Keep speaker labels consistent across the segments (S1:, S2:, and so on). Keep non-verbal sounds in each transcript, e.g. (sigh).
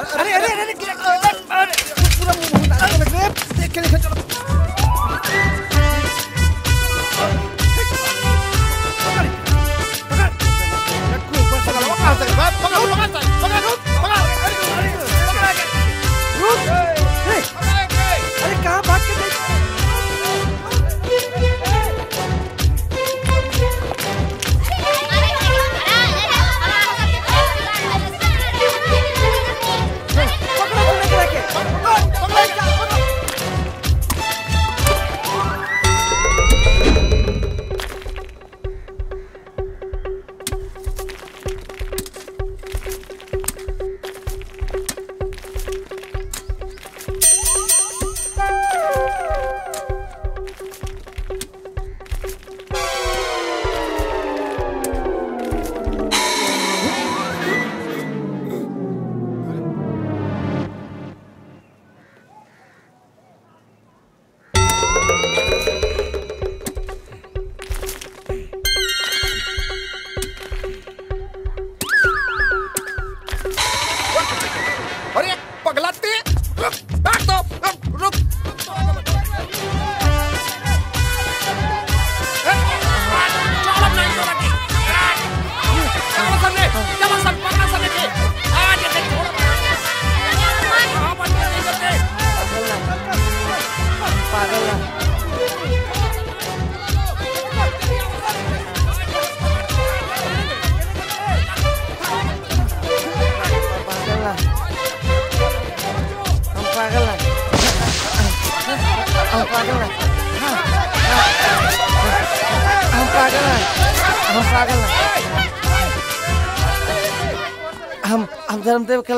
S1: अरे अरे अरे पूरा मुँह है देख के लेकर चलो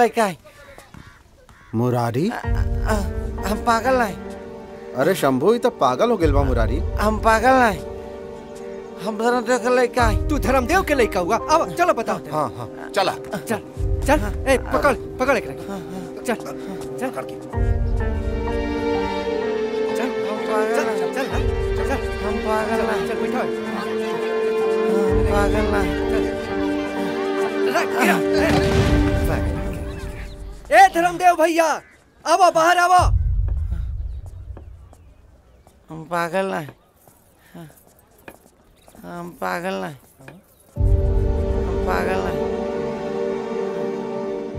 S1: लड़का है
S2: मुरारी?
S1: हम पागल है।
S2: अरे शंभू ये तो पागल हो गया मुरारी।
S1: हम पागल है। हम धर्मदेव के लड़का है।
S3: तू धर्मदेव के लड़का हुआ? अब चलो बताओ।
S2: हाँ हाँ।
S4: चला
S3: चल चल। ए पकड़। भैया आवो बाहर आवो
S1: हम पागल है। हम पागल है। हम पागल है।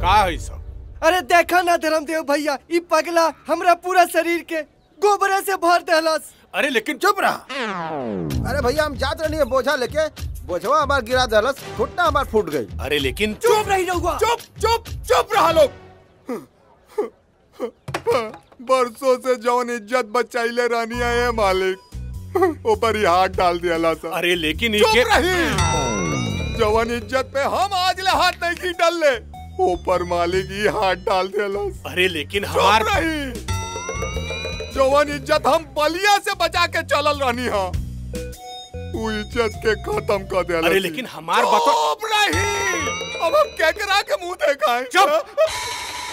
S4: का है सब?
S3: अरे देखा ना धर्मदेव भैया ई पगला हमरा पूरा शरीर के गोबरे से भर देहलस
S4: अरे लेकिन
S2: चुप रहा। अरे भैया हम जात रही बोझा लेके। बोझवा हमार गिरा दहलस घुटना हमार फूट गई।
S4: अरे लेकिन
S3: चुप रही रहुआ।
S4: चुप चुप चुप रहा लोग। (laughs)
S5: बरसों से जौन इज़्ज़त बचाइले रानी है मालिक। (laughs) ऊपर ही हाथ डाल दिया ला सा
S4: अरे लेकिन
S5: चुप रही। जवान इज़्ज़त पे हम आज ले हाथ नहीं की डाल ले। ऊपर मालिक ही हाथ डाल दिया ला
S4: अरे लेकिन हमार
S5: रही। जवान इज़्ज़त हम बलिया से बचा के चलल रहनी हा। तू इज़्ज़त के खत्म कर दिया
S4: अरे लेकिन हमार बतो
S5: चुप रही। अब हम केकरा के मुँह देखाएँ?
S4: चुप।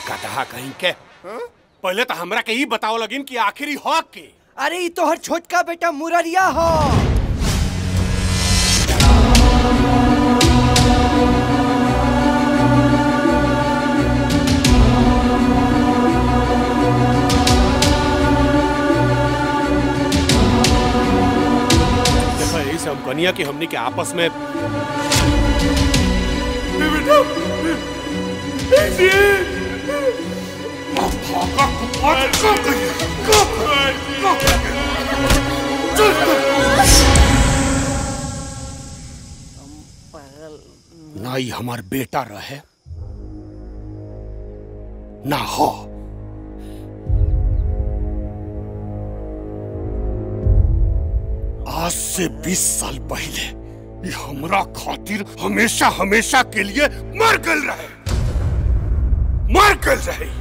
S4: कहा कहीं के पहले तो हमरा के ही बताओ लगिन कि आखिरी हक के।
S3: अरे ई तोहर छोटका बेटा मुररिया हो
S4: देखो यही से हम कनिया की हमनी के आपस में ना ही हमार बेटा रहे, ना हो। आज से 20 साल पहले ये हमरा खातिर हमेशा हमेशा के लिए मर गल रहे। मर गल रहे।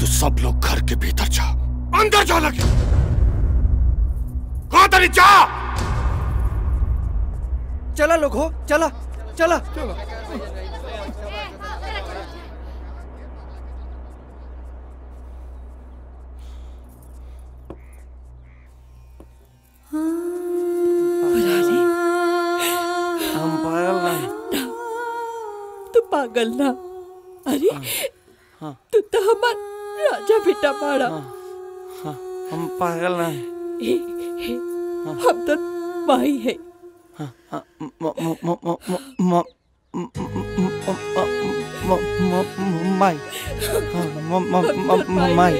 S4: तो सब लोग घर के भीतर जा। अंदर जा लगे। कहा तरी जा
S3: चला लोग हो चला। चला
S1: हम
S6: पागल ना। अरे तू तो हमार राजा बेटा बाड़ा
S1: हम पागल ना
S6: हम तो माई है
S1: माई माई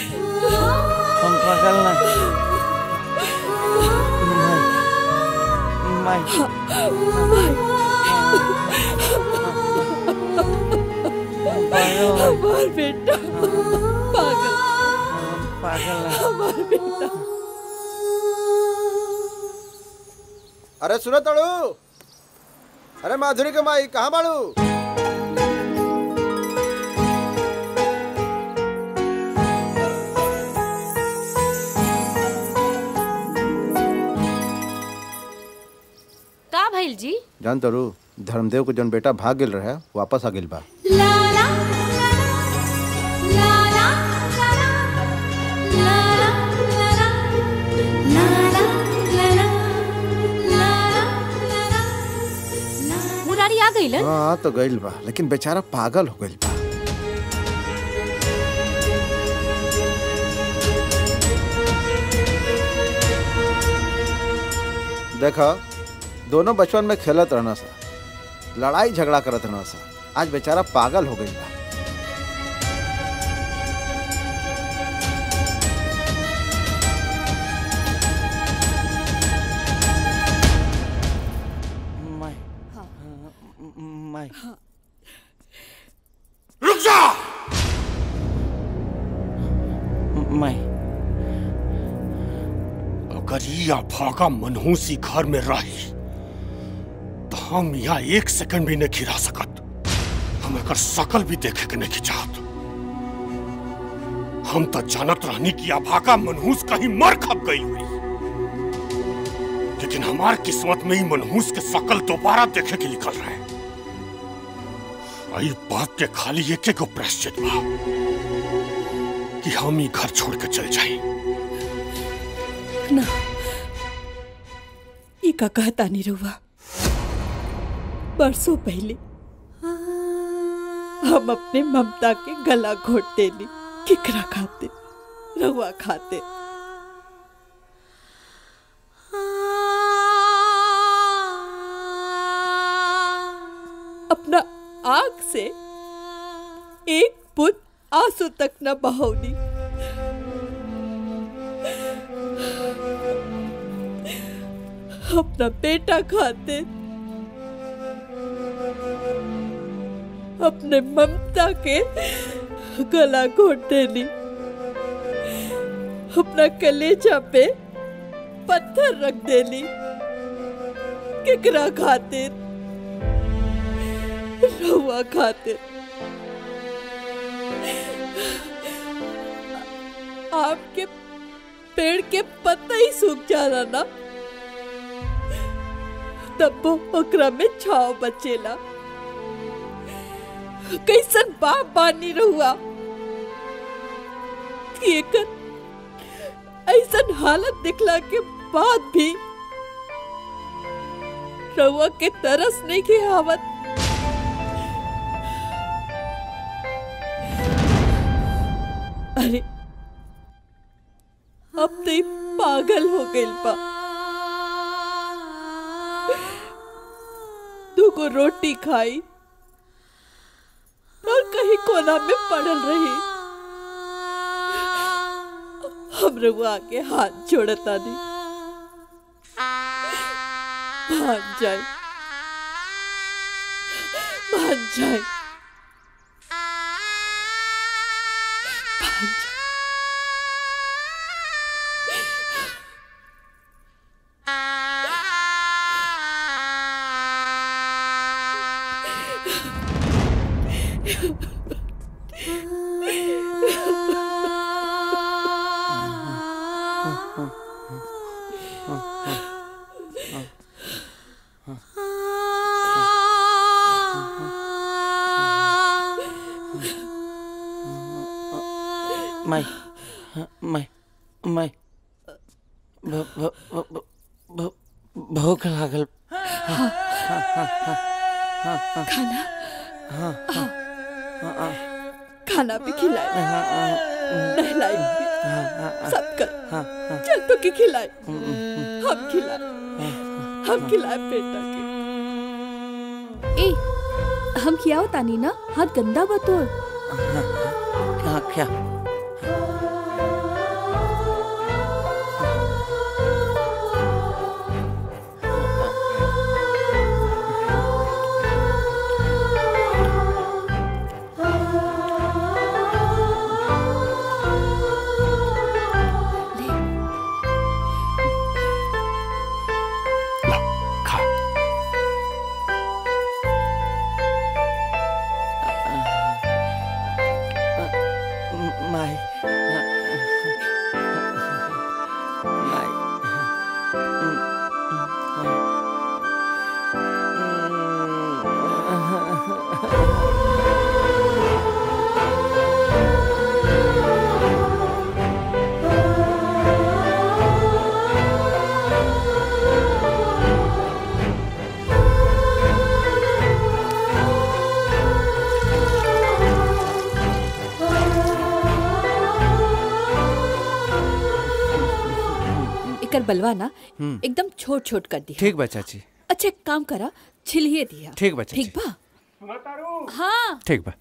S1: हम पागल ना माई पागल
S6: हमार बेटा। पागल
S1: पागल
S6: हमार बेटा।
S2: अरे सुनो तड़ू। अरे माधुरी के माई कहाँ बाड़ू?
S7: का भइल जी
S2: जान तड़ू धर्मदेव को जन बेटा भाग गेल रहे वापस आ गेल बा
S7: मुरारी आ
S2: हाँ तो गइल बा लेकिन बेचारा पागल हो गइल बा देखा दोनों बचपन में खेलत रहना सा। लड़ाई झगड़ा करत रहना सा। आज बेचारा पागल हो गइल बा
S4: रुक जा!
S1: माई
S4: अगर ये अभागा मनहूसी घर में रही हम यहाँ एक सेकंड भी नहीं खिरा सकत। हम एक शकल भी देखे के नहीं चाहत। हम तो जानत रहनी कि अभागा मनहूस कहीं मर खप गई हुई। लेकिन हमार किस्मत में ही मनहूस के शकल दोबारा देखे के निकल रहे आई बात के खाली एक एक प्रायश्चित बा कि हम ही घर छोड़ के चल जाए
S6: ना का कहता नहीं रहुआ। बरसों पहले हम अपने ममता के गला घोटते देली किकरा खाते रहुआ खाते। अपना आग से एक बुत आँसू तक न बहौली अपना बेटा खाते अपने ममता के गला घोट देली अपना कलेजा पे पत्थर रख देली। केकरा खातिर, रहुआ खातिर। आपके पेड़ के पत्ता ही सूख जाला ना। तब वो में छाव बचेला। कैसन बाप बानी रहुआ। कि एकर ऐसन हालत दिखला के बाद भी रहुआ के तरस नहीं के आवत। अरे, अब तो पागल हो गइल बा। दूगो रोटी खाई कोना में पड़ल रही। हम रहुआ के हाथ जोड़ता दी मान जाए। मान जाए।
S8: बलवा ना एकदम छोट छोट कर दिया।
S9: ठीक बा चाची
S8: अच्छा एक काम करा छिलिए दिया।
S9: ठीक बा
S8: ठीक बा? हाँ।
S9: ठीक बा।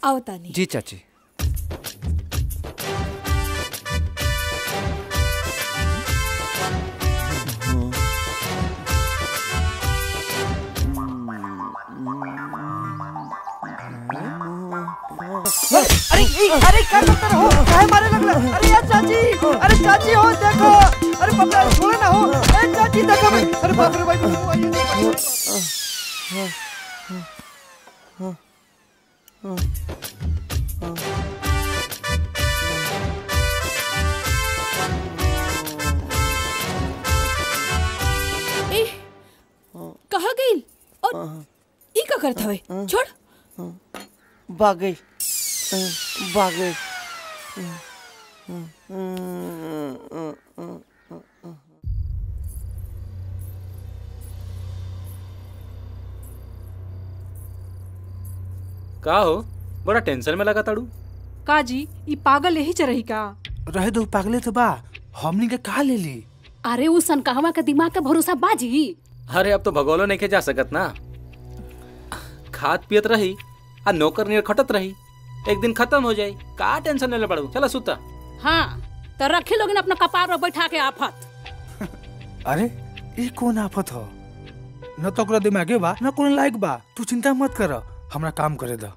S8: आओ तानी।
S9: जी चाची।
S3: अरे अरे क्या करते रहो। काहे मारे लगला। अरे यार चाची अरे चाची हो देखो। अरे रे छोड़े ना हो। अरे चाची देखो मैं अरे बाप रे भाई तुम आइए
S8: ए कहा गई? और ई का करत हवे छोड़।
S10: का हो? बड़ा टेंशन में लगा ताड़ू।
S11: का जी ई पागल यही चरही का।
S9: रहे दो पागले तो बा। हमनी के कहा ले ली?
S12: अरे उ सनकहवा के दिमाग का भरोसा बाजी
S10: अरे अब तो भगोलो नहीं के जा सकत ना। खात पियत रही आ नौकर नियर खटत रही। एक दिन खत्म हो जाई का टेंशन ले पड़ू चला सुता।
S12: हाँ तो रखे लोग अपना कपार पर बैठा के आफत। (laughs)
S9: अरे ये कौन आफत हो? न तो दिमागे बा न कोनो लायक बा। तू चिंता मत कर। हमरा काम करे दा।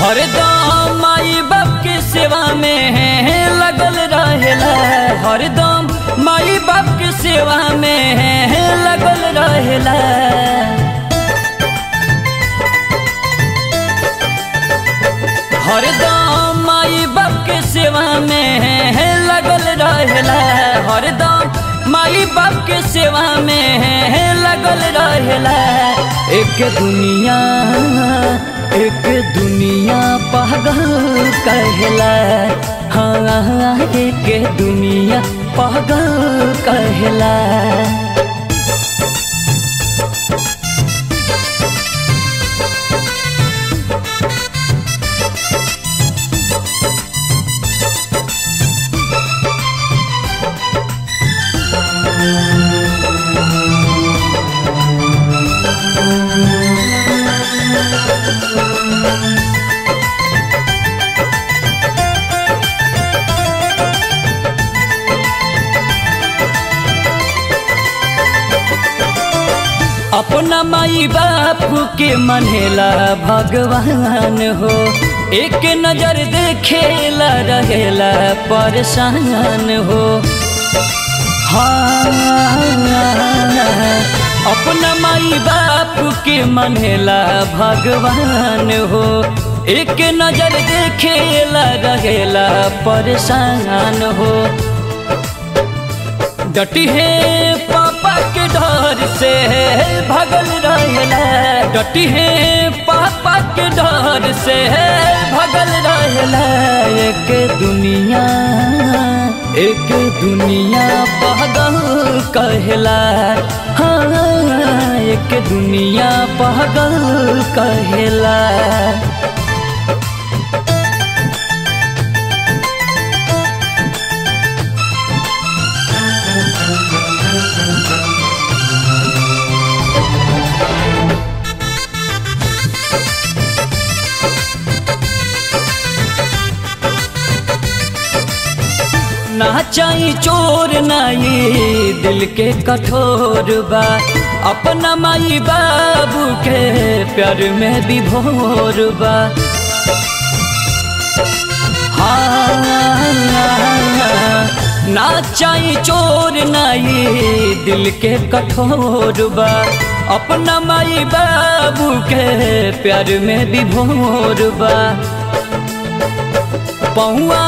S13: हरदम माई बाप के सेवा में लगल रहेला हरदम बाप के सेवा में है लगल रहेला। हरदम माई बाप के सेवा में है लगल रहेला। हरदम माई बाप के सेवा में है लगल रहेला। एक दुनिया एक दुनिया पागल कहला। हाँ, हाँ एक दुनिया पागल कहला। अपना माई बाप के मनेला भगवान हो। एक नज़र देखेला रहेला परेशान हो। हाँ अपना माई बाप के मनेला भगवान हो। एक नज़र देखेला रहेला परेशान हो। डटी है डर से भगल रहेला डटी है पापा के डर से भगल एक दुनिया एक दुनिया पागल कहला। हाँ एक दुनिया पागल कहला। चाही चोर नाई, दिल के कठोर बा। अपना माई बाबू के प्यार में विभोर बा। हाँ ना चाही चोर नाई, दिल के कठोर बा। अपना माई बाबू के प्यार में विभोर बा। पहुआ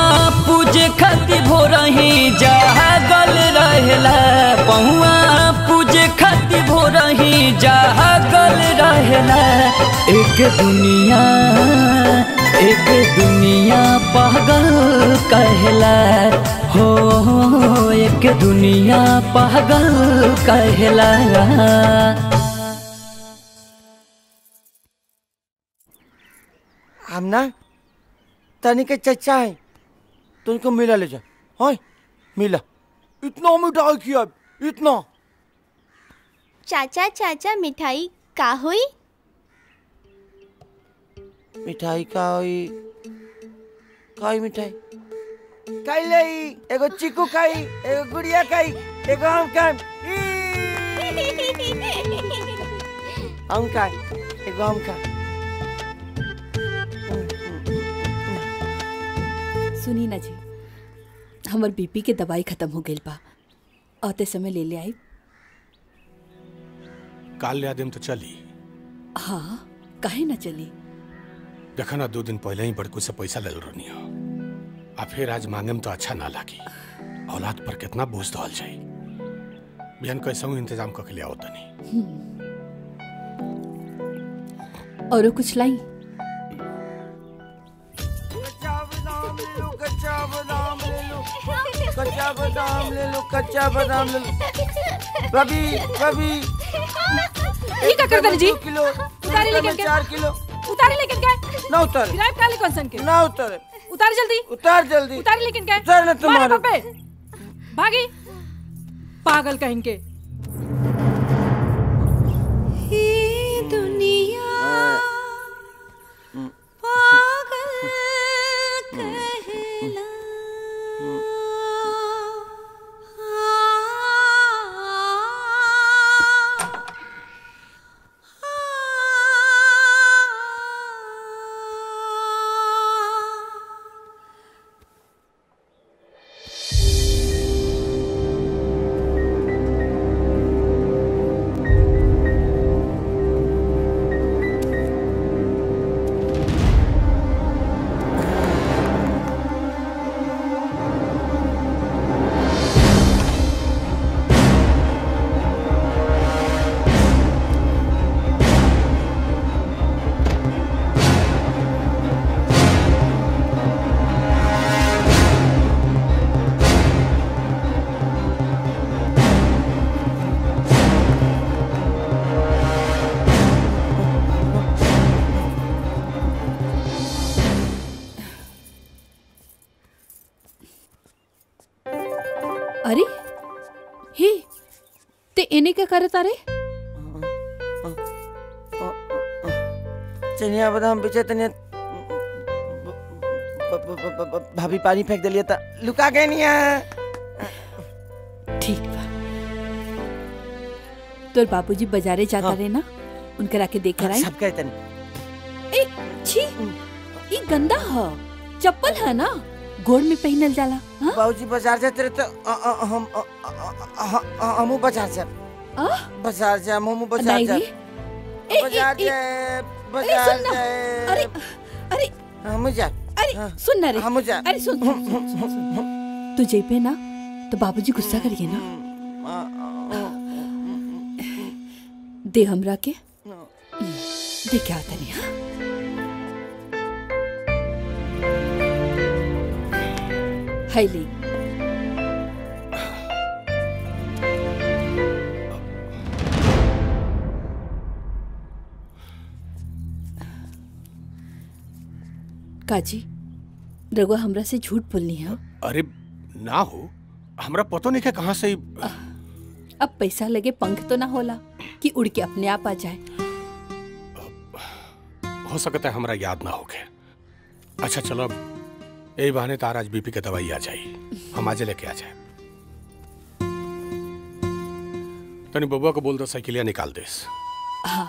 S13: पूजे खातिर भोरही जागल रहेला। पहुआ पूजे खातिर भोरही जागल रहेला। एक दुनिया एक दुनिया पागल कहला। हो एक दुनिया पागल कहला।
S1: हम ना तनी के चचा है। तुमको मिला ले जा। हाँ मिला। इतना मिठाई किया इतना।
S14: चाचा चाचा मिठाई का हुई?
S1: मिठाई का हुई। काई मिठाई? काई ले? एगो चीकू खाई एगो गुड़िया खाई एगो हम खाई हम खाई एगो हम खाई
S8: सुनी ना जी हमर बीपी के दवाई खत्म हो गई बा। आते समय ले ले आई।
S4: काल ले आदिम तो चली।
S8: हाँ काहे ना चली?
S4: देखा ना दो दिन पहले ही बड़कू से पैसा ले रहनी हो। आ फिर आज मांगे तो अच्छा ना लागी। औलाद पर कितना बोझ दल जाई। बिहान कैसे इंतज़ाम करके ले आओ तनी।
S8: और कुछ लाई?
S1: कच्चा बादाम ले लो। कच्चा बादाम ले लो कच्चा बादाम ले लो। रवि रवि।
S11: ये क्या करता जी?
S1: किलो
S11: उतारे लेकिन के
S1: चार किलो।
S11: उतारे लेकिन के
S1: ना उतारे।
S11: गिराए काले कौन के।
S1: ना उतारे।
S11: उतारे जल्दी।
S1: उतार जल्दी।
S11: उतारे लेकिन के
S1: उतार ना तुम्हारे।
S11: भागी। पागल कहेंगे।
S8: इने क्या करत अरे
S1: चनिया बादाम बेचे ब- भाभी पानी फेंक दिलिए था। लुका गए नहीं है।
S8: ठीक बा तोर बाबूजी बाजारे जाता हाँ। रहे ना उनके राके देख कर आई
S1: सब कहे तनी
S8: ए छी ई गंदा ह। चप्पल है ना गोड़ में पहनल जाला हाँ?
S1: बाबूजी बाज़ार जाते रहे तो हम हमू बाज़ार जा
S8: आ?
S1: बाज़ार जा हमू बाज़ार
S8: नहीं
S1: जा बाज़ार जाए बाज़ार। जाए
S8: अरे अरे।
S1: हम जा।
S8: अरे सुन ना रे।
S1: हम जा।
S8: अरे सुन। तू जेबे ना तो बाबूजी गुस्सा करिए ना। दे हमरा के। दे क्या तनी हाँ। हाय ली। काजी रघुआ हमरा से झूठ बोलनी है।
S4: अरे ना हो। हमरा पतो नहीं है कहाँ से ही
S8: अब पैसा लगे पंख तो ना होला कि उड़ के अपने आप आ जाए।
S4: हो सकता है हमरा याद ना होके अच्छा चलो अब यही बहाने तार आज बीपी के दवाई आ जाए। हम आज लेके आ जाए। तनी बबुआ को बोल दो साइकिलिया निकाल देस
S8: हाँ।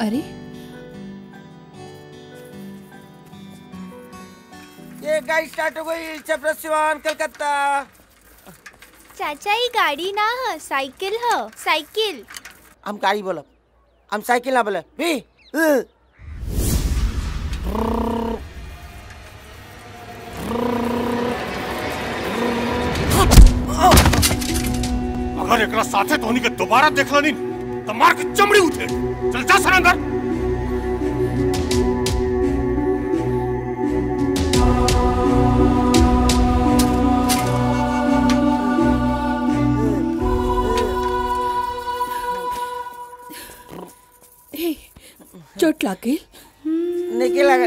S8: अरे।
S1: ये गाड़ी स्टार्ट हो गई चपरसिवान कलकत्ता।
S14: चाचा ये गाड़ी ना है साइकिल है साइकिल।
S1: हम गाड़ी बोलब हम साइकिल ना बोले। भी।
S4: अगर एकरा साथे धोनी के दोबारा देखला नहीं तो मार के चमड़ी उठे। चल जा सर अंदर।
S8: चोट लागे
S1: निकल। लगा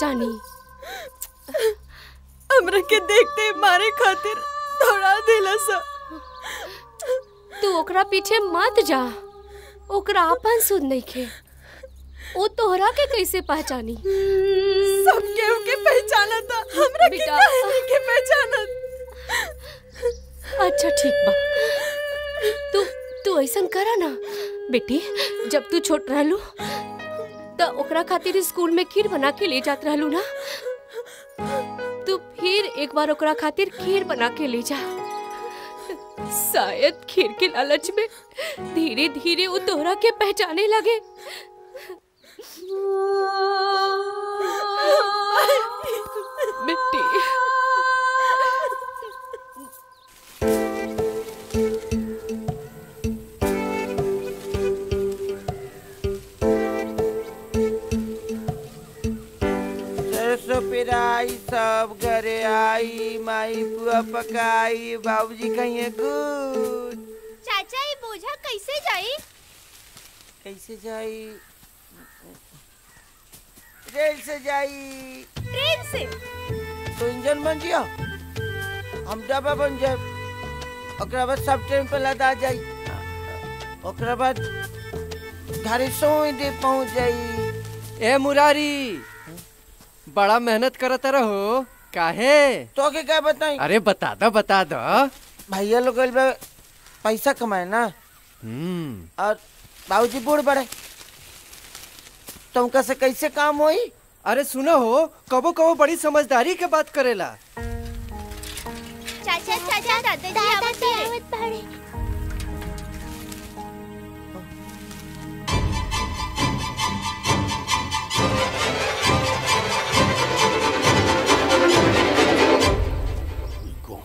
S7: पहचानी
S15: हमरा के देखते मारे खातिर दौड़ा देला सा।
S7: तू ओकरा पीछे मत जा। ओकरा अपन सुध नहीं खे वो तोहरा के कैसे पहचानी?
S15: सब केहू के पहचाना था हमरा के नहीं के पहचानत।
S7: अच्छा ठीक बा। तू तू ऐसा करा ना। बेटी जब तू छोट रहलू ओकरा खातिर स्कूल में खीर बना के ले जात रहलू ना? तू फिर एक बार ओकरा खातिर खीर बना के ले जा। शायद खीर के लालच में धीरे धीरे वो तोहरा के पहचाने लगे।
S16: सब घरे आई माई पुआ पकाई। बाबूजी कहिए गुड.
S14: चाचा ये बोझा कैसे जाई?
S16: कैसे जाई? रेल से जाई।
S14: ट्रेन से?
S16: तो इंजन बन जियो। हम डब्बा बन जाए ओकरा बाद सब ट्रेन पे लदा जाई। ओकरा बाद घरे सोई दे पहुँच जाई।
S9: ए मुरारी बड़ा मेहनत करत रहो। काहे?
S16: तो के क्या बताई?
S9: अरे बता दो बता दो।
S16: भैया लोग पैसा कमाए ना।
S9: हम्म।
S16: और बाबूजी बूढ़ बड़े। तुमका से कैसे काम होई?
S9: अरे सुनो हो कबो कबो बड़ी समझदारी के बात करेला।
S14: चाचा चाचा दादाजी आवत बाड़े।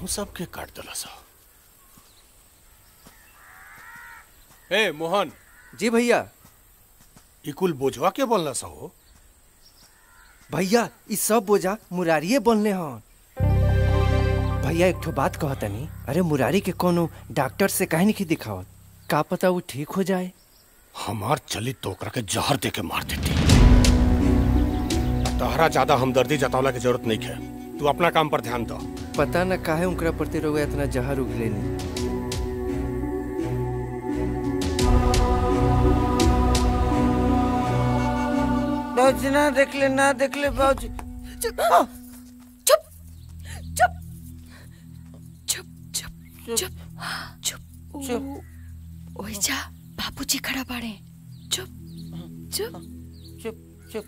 S4: सबके काट दिला सा
S9: ए मोहन। जी भैया।
S4: ई कुल बोझवा के बोलना सा हो।
S9: भैया ई सब बोझा मुरारिये बोलने हन भैया एक ठो बात कहतनी अरे मुरारी के कोनो डॉक्टर से काहे नहीं दिखावत? का पता वो ठीक हो जाए?
S4: हमार चली तो ओकरा के जहर दे के मार देती। तहरा ज़्यादा हमदर्दी जतावला की ज़रूरत नहीं है तू अपना काम पर ध्यान दो।
S9: पता न काहे उनकरा प्रति रोग इतना जहर उगले
S16: बाबूजी ना देख ले ना देख ले बाबूजी।
S15: चुप
S16: चुप
S15: चुप
S16: चुप
S15: चुप चुप चुप ओए जा बाबूजी खड़ा बाड़े। चुप चुप।
S16: चुप चुप।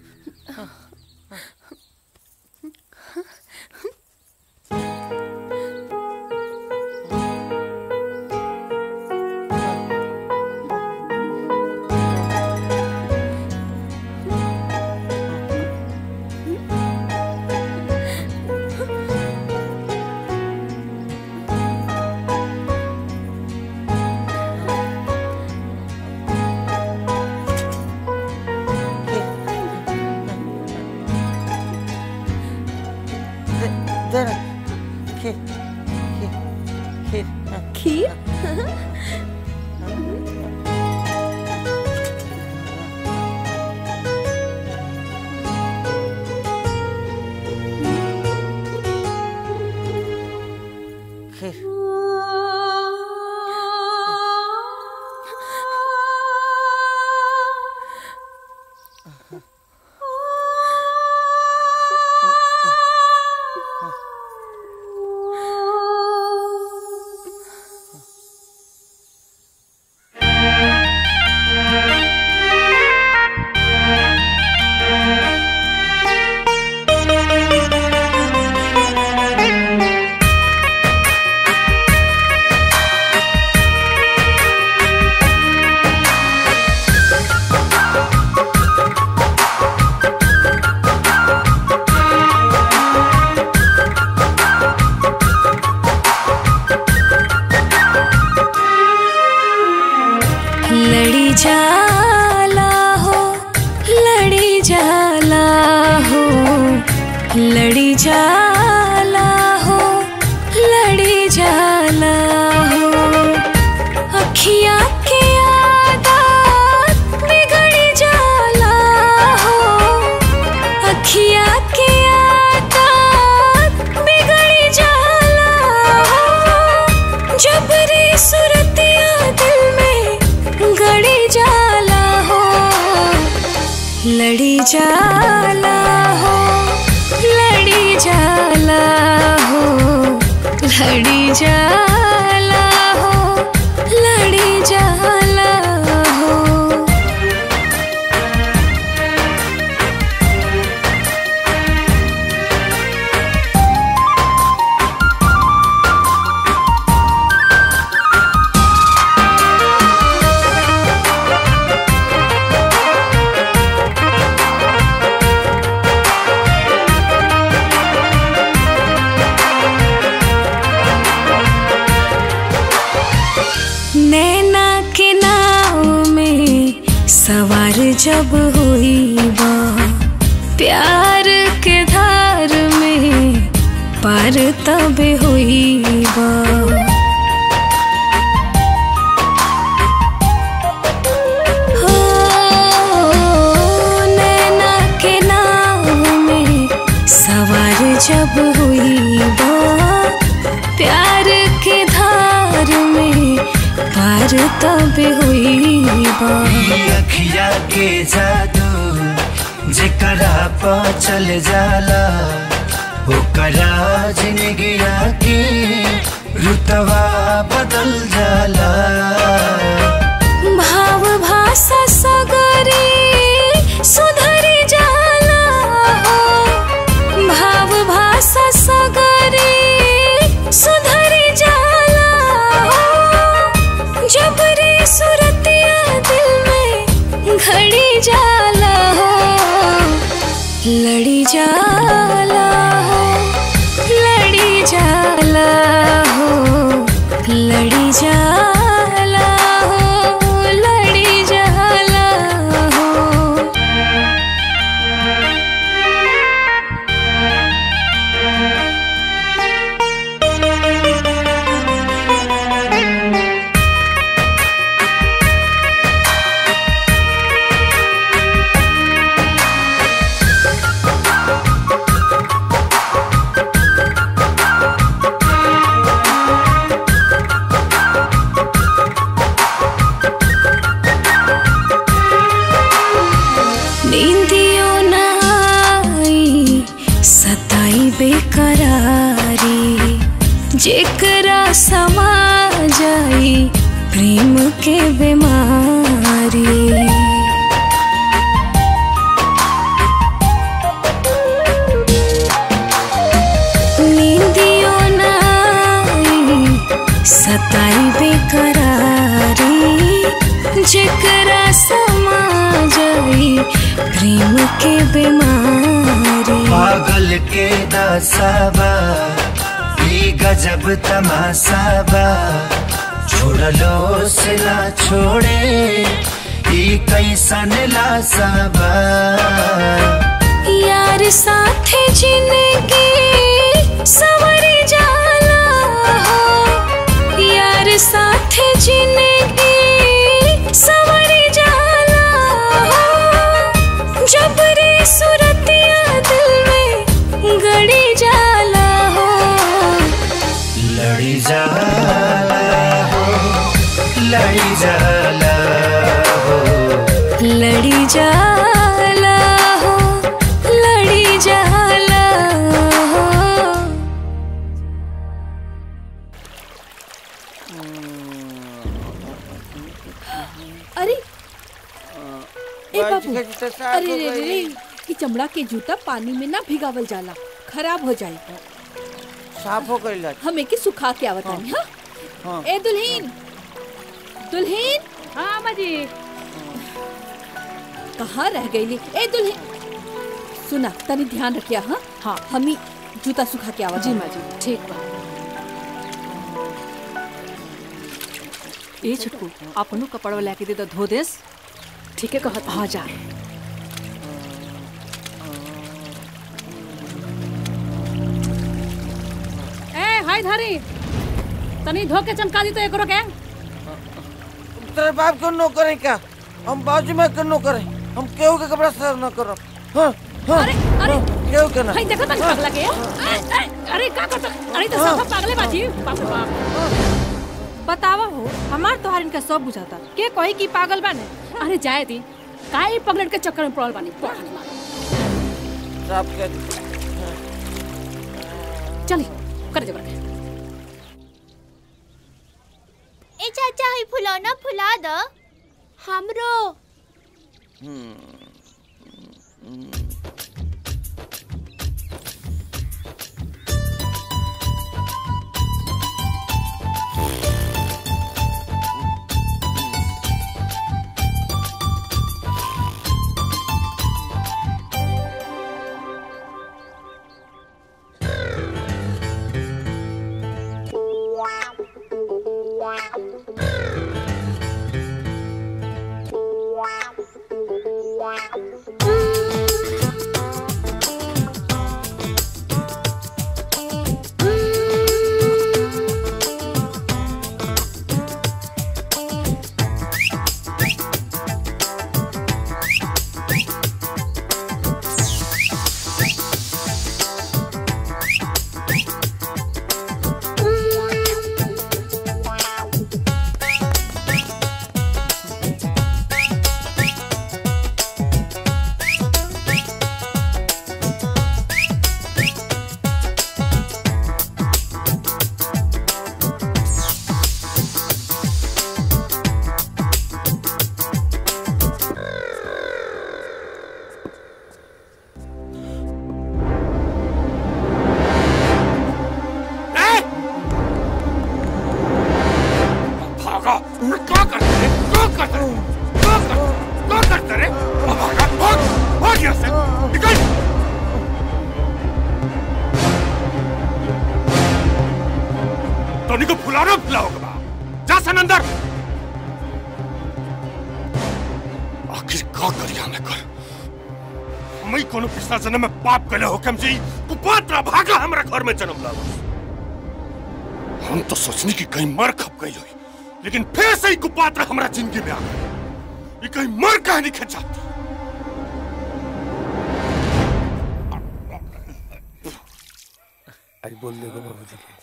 S8: खराब हो जाई
S1: साफ़ हो गई
S8: हम एके सुखा के आवत हनी हाँ?
S1: हाँ।
S8: ए दुल्हीन! दुल्हीन!
S12: हाँ अम्मा जी
S8: कहाँ रह गईली ए दुल्हीन! सुना तनी ध्यान रखिया हाँ? हाँ। हम ही जूता सुखा के आवत
S12: जी। माँ जी ठीक बा ए छुटकू अपनो कपड़वा लेके दे दो धो देस। ठीक है कहत हाँ जा। धारी तनी धो के चमका दी तो एकरो के?
S1: तेरे बाप को नो करे क्या हम बाजू में कर नो करे? हम केहू के कपड़ा साफ़ न करो हाँ हाँ
S12: अरे अरे
S1: केहू के ना।
S12: हाय देखो तनी पगला के। अरे का करता? अरे तो सब पागले बाजी। बाप बाप।
S11: बतावा हो हमार तोहार इनका सब बुझाता। के कही की पागल बाने?
S12: अरे जाए दी। काहे पगलेट के चक्कर में पड़ल बानी। पढ़ाने मार
S14: फुला द।
S7: हमरो।
S4: भागा पाप कले हुकम जी कुपात्र भागा हमरा घर में जन्म लावा। हम तो सोचने की कहीं मर खप गई हुई लेकिन फिर से ही कुपात्र हमारा ज़िंदगी में आ गए ये कहीं मर कहीं नहीं खचा
S9: अरे बोल देखो बाबूजी के।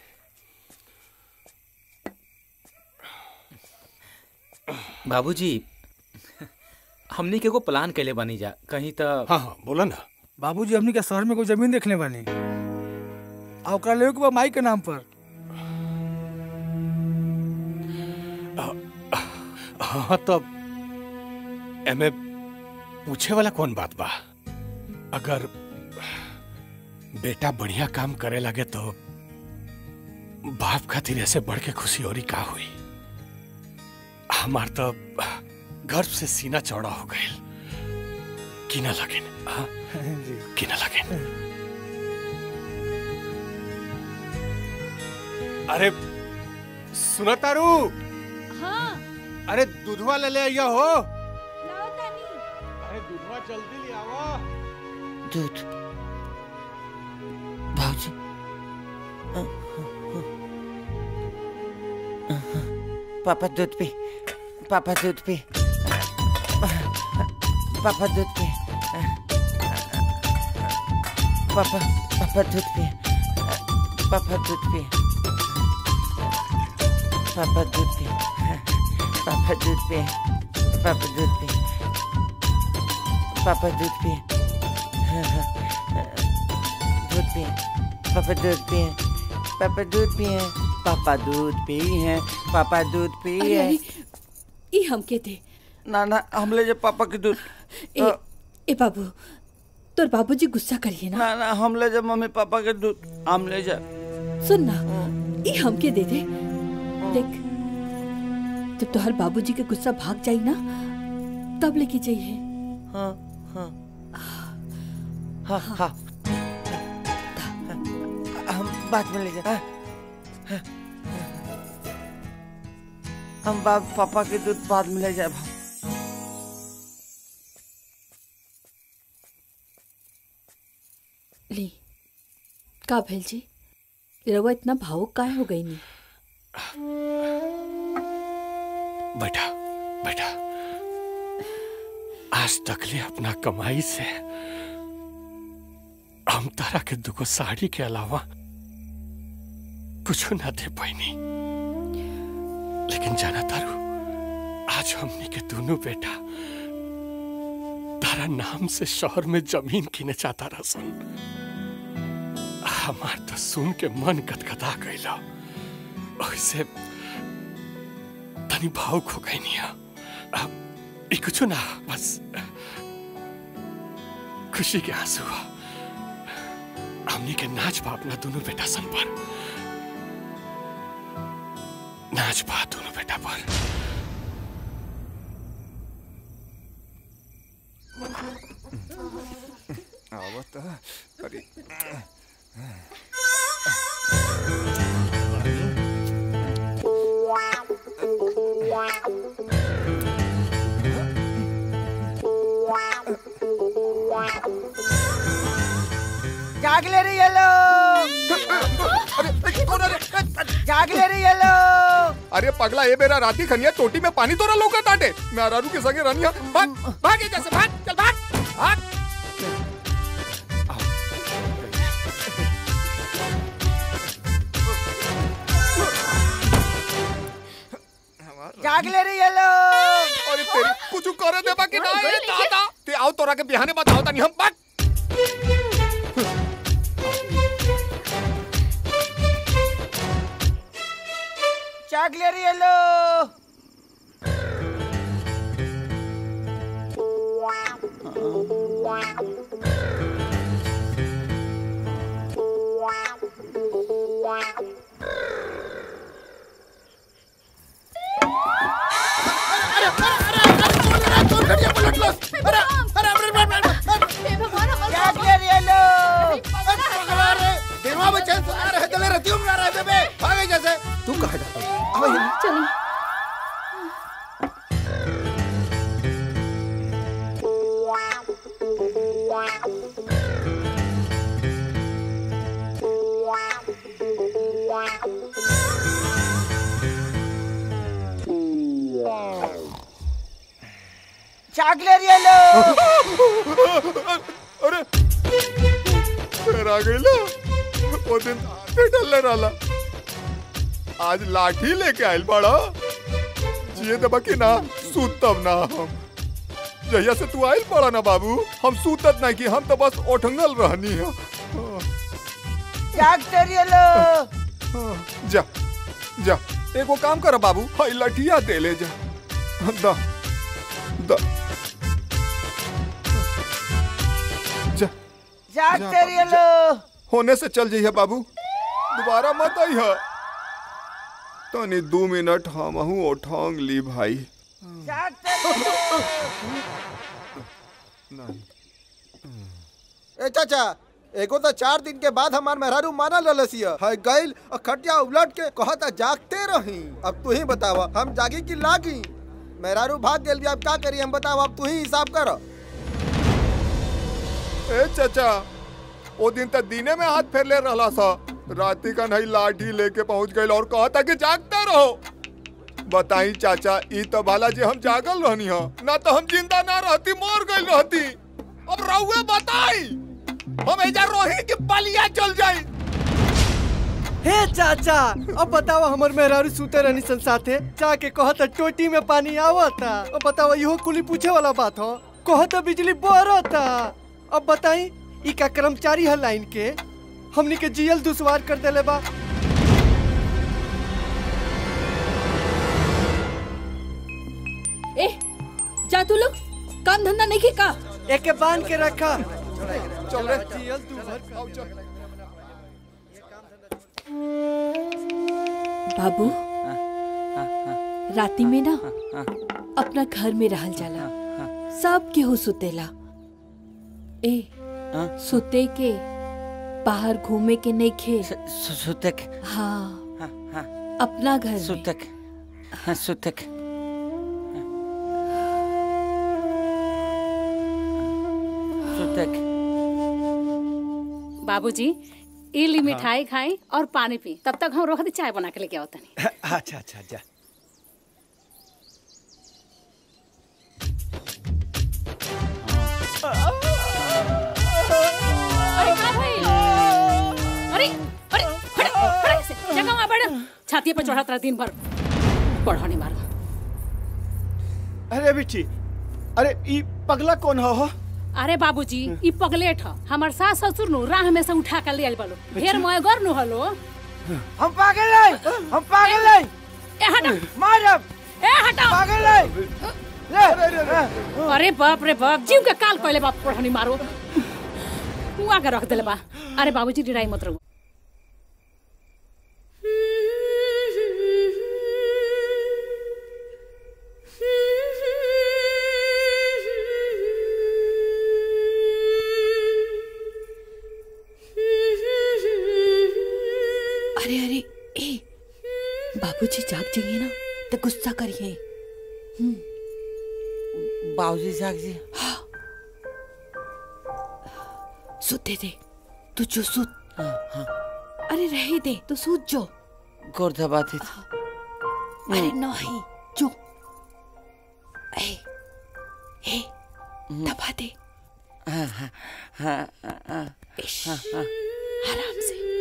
S10: बाबूजी हमनी के एगो प्लान कैले बनी जा कहीं तो
S4: हाँ हाँ बोला ना।
S9: बाबूजी, हमनी के शहर में कोई ज़मीन देखने बानी? आ, ओकरा के बा माई के नाम पर।
S4: हाँ तो एमे पूछे वाला कौन बात बा? अगर बेटा बढ़िया काम करे लगे तो बाप खातिर ऐसे बढ़ के खुशी और का हुई? हमार तो गर्व से सीना चौड़ा हो गए कि ना लगिन हाँ? कि ना लगिन अरे सुना तारू।
S6: हाँ।
S4: अरे दूधवा ले ले आइया हो।
S6: लाओ तानी।
S4: अरे दूधवा जल्दी ले आवा
S1: दूध। भाजी पापा दूध पी। पापा दूध पी। पापा दूध पी। पापा पापा दूध पी पापा दूध पी पापा दूध पी पापा दूध पी पापा दूध पी पापा दूध पी दूध पी पापा दूध पी पापा दूध पी पापा दूध पी है पापा दूध पी है
S8: ई हमके दे
S1: ना ना हम ले जा पापा के दूध
S8: ए ए बाबू तोर बाबूजी गुस्सा करिए ना।
S1: ना ना हम ले जा मम्मी पापा के दूध। हम ले जा।
S8: सुन ना ई हमके दे दे। देख जब तोहर बाबूजी के गुस्सा भाग जाई ना तब लेके जाइए।
S1: हाँ हाँ। हाँ हाँ। हम बाद में ले जा। हाँ, हाँ, हम बाप पापा के दूध बाद में ले जाए
S8: ली। का भेल जी रवा इतना भावुक काहे हो गई नी?
S4: बेटा बेटा आज तक ले अपना कमाई से हम तारा के दुगो साड़ी के अलावा कुछ ना दे पाईनी लेकिन जाना तारू, आज हमने के दोनों बेटा तारा नाम से शहर में ज़मीन किने चाहता रसन हमार तो सुन के मन कतकता गईला ऐसे तनी भावुक हो गई नहीं अब कुछ ना, बस खुशी के आँसू हमने के नाच बा अपना दोनों बेटा सन पर। नाच बा दोनों बेटा पर।
S5: आवत अरे
S1: जाग ले रही है जाग ले रही है
S5: अरे पगला ये मेरा राती खनिया टोटी में पानी तोरा लौका ताटे मैं अरारू के संगे रनिया भाग भाग जैसे भाग चल भाग भाग
S1: जाग ले रही है लोग।
S5: अरे तेरी कुछ करे दे बाकी ना ये दादा। ते आओ तोरा के बिहाने बताओ तनी हम भाग
S1: जाग ले रही है लोग
S5: देवा में चल आ रहे तले रतियों में आ रहे बेबे भागे जैसे
S2: तू कहाँ जाता
S8: चलो
S1: जाग ले। रही है लोग
S5: अरे फिर आ गई लो। वो दिन आते डलने रहा आज लाठी लेके आयल बड़ा। जिए दबा के ना सूतब ना हम। जहिया से तू आयल पड़ा ना बाबू हम सूतत नहीं कि हम तो बस ओठंगल रहनी है।
S1: ले। रही है लोग
S5: जा जा एगो काम कर बाबू हाई लठिया दे ले जा। दा दा।
S1: जाग ले रही है लोग
S5: होने से चल जाइए बाबू। दोबारा मत आई है। तनी दो मिनट हम हूँ उठांग ली भाई।
S1: जाग ले रही है
S2: ए चाचा एगो तो चार दिन के बाद हमार मेहरारू माना ललसिया है। गइल और खटिया उलट के कहता जागते रही। अब तू ही बतावा हम जागी की लागी। मेहरारू भाग भी अब का करी? हम बतावा अब तू ही हिसाब कर।
S5: ए, चाचा, वो दिन तक दीने में हाथ फेर ले रहा सा। राती का नहीं, लाठी लेके पहुँच गई और कहा था कि जागते रहो। बताई, चाचा, ई तो भाला जी हम जागल रहनी हो। ना तो हम ज़िंदा ना रहती, मर गई रहती। अब रहुए, बताई, हम एजा रोही की बलिया चल जाई
S3: हे चाचा, अब बताओ, हमर मेहरारू सुते रहनी सन साथे जाके कहत टोटी में पानी आवता। अब बताओ, इहो कुली पूछे वाला बात हो। कहत बिजली बरता। अब बताई ई का कर्मचारी है लाइन के। हमनी के जियल दुश्वार कर देले बा।
S8: ए जा तू लोग काम धंधा नहीं के का
S3: एके बाँध के रखा।
S5: चल रे
S3: जियल तू भर
S8: बाबू राती में ना अपना घर में रहल जाला। सब केहू सुतेला। ए सुते के बाहर घूमे के नहीं खे
S1: सुतक।
S8: हाँ। अपना घर
S1: सुतक। हाँ सुतक। सुतक।
S12: बाबूजी ई ली मिठाई खाई और पानी पी। तब तक हम रोक चाय बना के लेके आओ तनी।
S3: अच्छा अच्छा जा।
S12: अरे छाती पे चढ़ा रहा दिन भर। पढ़ाने मारो।
S3: अरे बिट्टी अरे ई पगला कौन हो हो?
S12: अरे बाबूजी ई पगलेट ह हमर सास ससुर नु राह में से उठा के ले आइल बालो। ढेर मोय गर नु हलो।
S1: हम पागल नहीं हम पागल नहीं
S12: ए हट
S1: मारब
S12: ए हटाओ।
S1: पागल है।
S12: अरे बाप रे बाप जीव के काल पहले बाप पढ़नी मारो। तू आके रख देले बा। अरे बाबूजी डिराई मत रहो।
S8: बाबूजी जाग जाइए ना। तो गुस्सा करिए।
S1: बाबूजी जाग जी
S8: सुते दे तू जो सुत। अरे रहे दे तू सूत जो।
S1: गोर दबाती
S8: अरे नहीं जो। ए ए दबा दे।
S1: हाँ हाँ हाँ हाँ
S8: इश,
S1: हाँ हाँ।
S8: आराम से।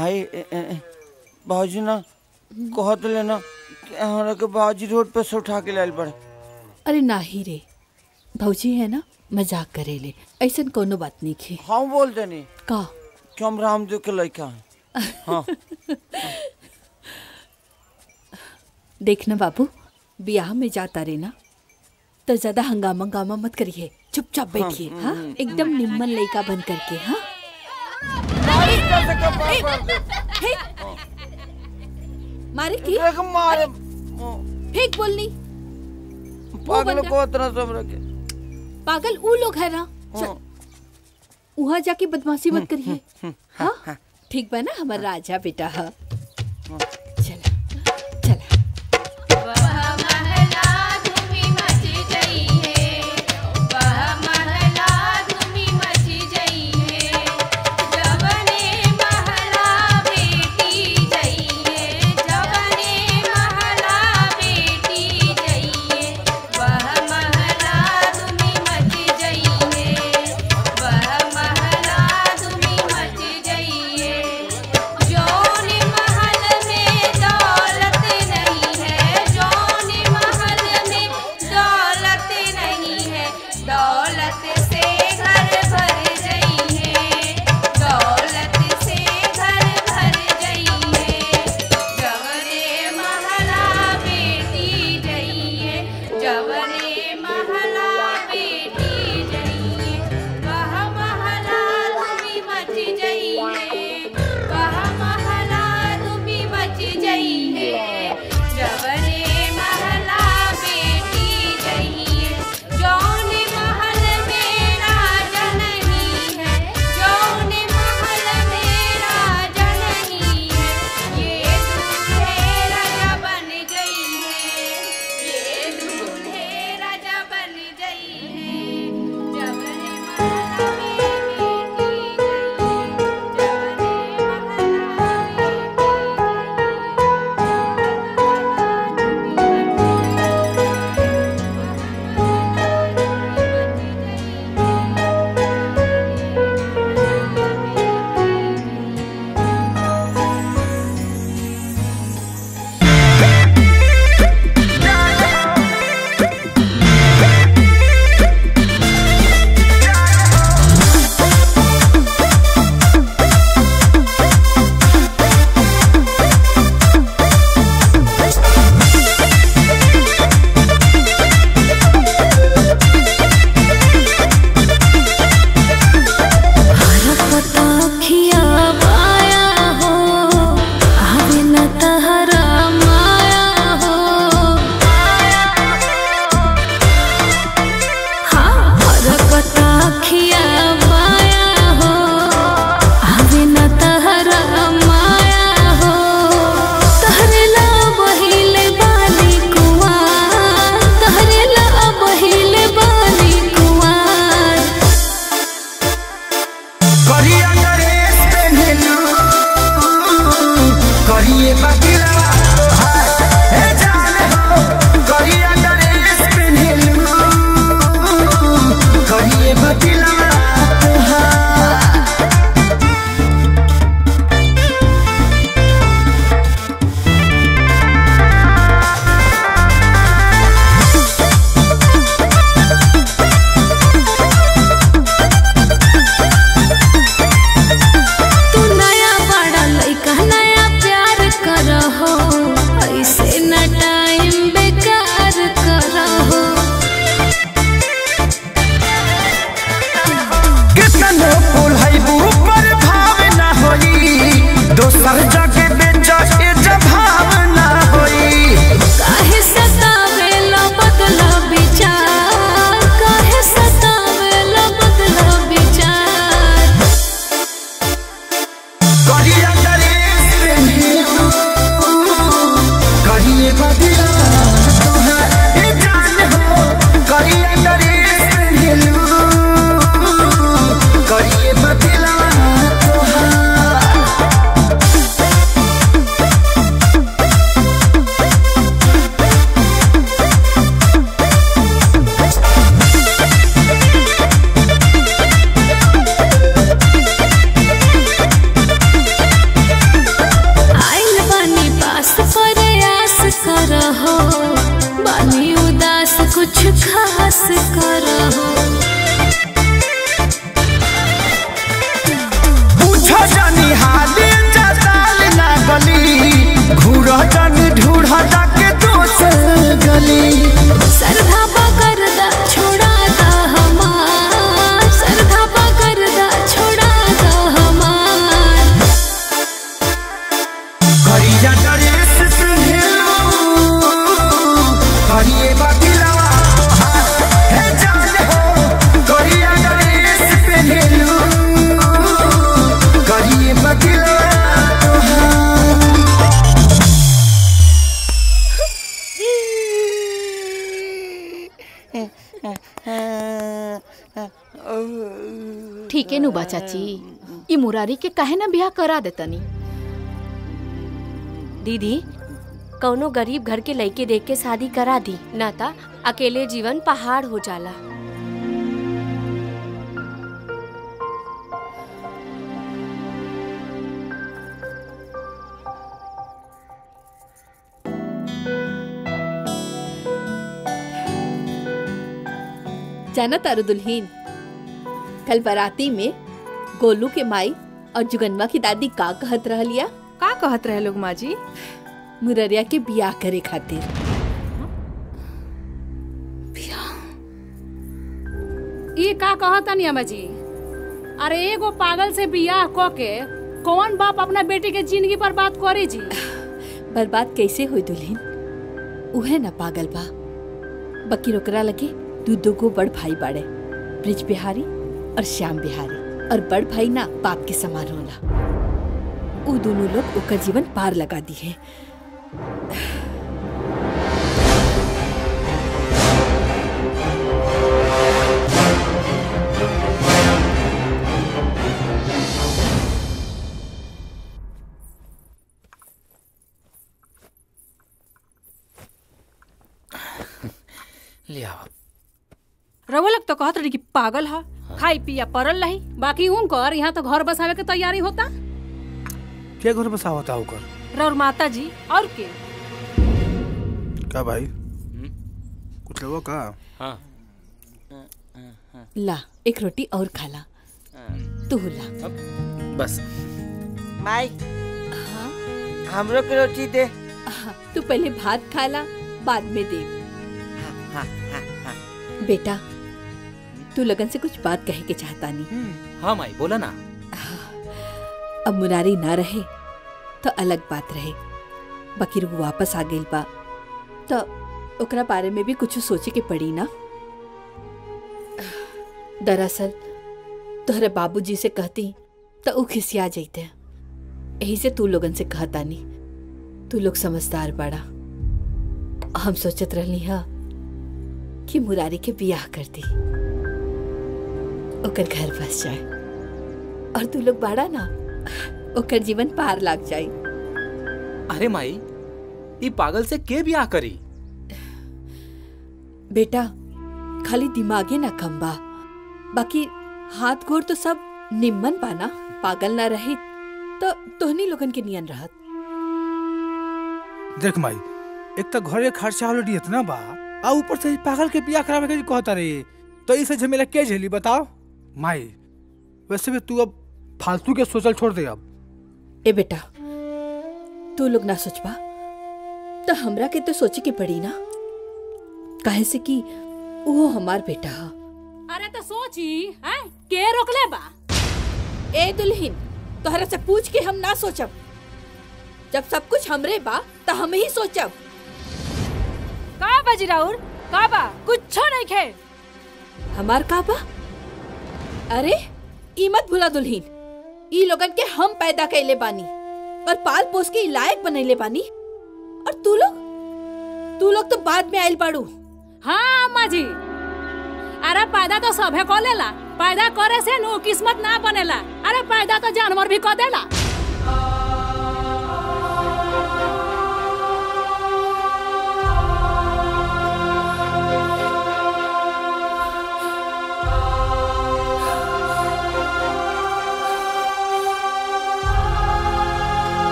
S1: माई बाबूजी ना कहत लेना कि हमरा के बाबूजी रोड पे से उठा के लाल पड़े।
S8: अरे नाही रे भौजी है ना मज़ाक करेले ऐसन कोनो बात नहीं खे
S1: हम बोल देनी।
S8: का?
S1: कि हम रामदेव के लड़का हैं। हाँ।
S8: देखना बाबू ब्याह में जाता रे ना तो ज़्यादा हंगामा हंगामा मत करिए चुपचाप बैठिए
S1: हाँ,
S8: हाँ?
S1: हम्म,
S8: एकदम निम्मन लड़का बन करके हाँ हे, मारे की
S1: मारे।
S8: फेंक बोलनी।
S1: पागल को इतना सब रखे।
S8: पागल ऊ लोग है ना। वहाँ वहाँ जाके बदमाशी मत करिए। हाँ? ठीक बा ना हमारा राजा बेटा है।
S12: करा देतनी
S7: दीदी कौनो गरीब घर के लड़के देख के शादी करा दी। ना ता अकेले जीवन पहाड़ हो जाला।
S8: जाना तारू दुल्हीन कल बाराती में गोलू के माई और जुगनवा की दादी का कहत रहलिया
S11: का कहत रहे लोग माँ जी?
S8: मुररिया के बियाह करे खातिर।
S12: ये का कहतनी अम्मा जी? अरे एगो पागल से बियाह क के कौन बाप अपना बेटी के ज़िंदगी पर बात करे जी?
S8: बर्बाद कैसे हुई दुल्हीन? उहे ना पागल बा। बकी ओकरा लगे दू दू गो बड़ भाई बाड़े। ब्रिज बिहारी और श्याम बिहारी। और बड़ भाई ना बाप के समान होला उ दोनों लोग ओकर जीवन पार लगा दी है। (laughs)
S17: ले आओ।
S11: रवो तो कहत रही कि पागल हा? खाई पिया परल रही
S12: बाकी उनकर यहाँ तो घर बसावे के तैयारी होता।
S9: क्या घर बसा होता होकर
S11: रौर माता जी और के?
S9: का भाई? कुछ लोगों का?
S10: हाँ।
S8: ला एक रोटी और खाला तू ला।
S10: बस।
S1: माई हमरो के रोटी दे।
S8: तू पहले भात खाला बाद में दे।
S1: हाँ, हाँ, हाँ।
S8: बेटा तू लगन से कुछ बात कहे के चाहता नहीं
S10: हाँ माई बोला ना।
S8: अब मुरारी ना रहे तो अलग बात रहे। बाकी वो वापस आ गई बा तो ओकरा बारे में भी कुछ सोचे के पड़ी ना। दरअसल तोहरे बाबूजी से कहती तो ऊ खिसिया जाते। यही से तू लोगन से कहता नहीं तू लोग समझदार बड़ा। हम सोचत रहनी हा कि मुरारी के बियाह कर दी। ओकर घर बस जाए। और तू लोग बड़ा ना ओकर जीवन पार लाग जाए।
S10: अरे माई ये पागल से के ब्याह करी?
S8: बेटा खाली दिमागे ना कम बा बाकी हाथ गोड़ तो सब निम्मन पाना पागल ना रही तो तोहनी लोगन के नियन रहत।
S9: देख माई एक तो घरे खर्चा ऑलरेडी इतना बा आ ऊपर से पागल के बियाह करावे के कहता रे तो इसे झमेला के झेली बताओ? माई वैसे भी तू अब फालतू के सोचल छोड़ दे अब।
S8: ए बेटा तू लोग ना सोचबा तो हमरा के तो सोचे के पड़ी ना। काहे से कि वो हमार बेटा। हा
S12: अरे तो सोची है के रोकले बा?
S8: ए दुल्हीन तोहरा से पूछ के हम ना सोचब। जब सब कुछ हमरे बा तो हम ही सोचब।
S11: का बाजी राउर का बा? कुछ नहीं खे।
S8: हमार का बा? अरे, ई मत भूला दुल्हीन। ई लोगन के हम पैदा कैले बानी और पाल पोस के लायक बनैले बानी। और तू लोग? तू लोग तो बाद में आइल पाड़ू
S12: हाँ अम्मा जी अरे, पैदा तो सभे को लेला पैदा करे से नु किस्मत ना बनेला। अरे, पैदा तो जानवर भी को देला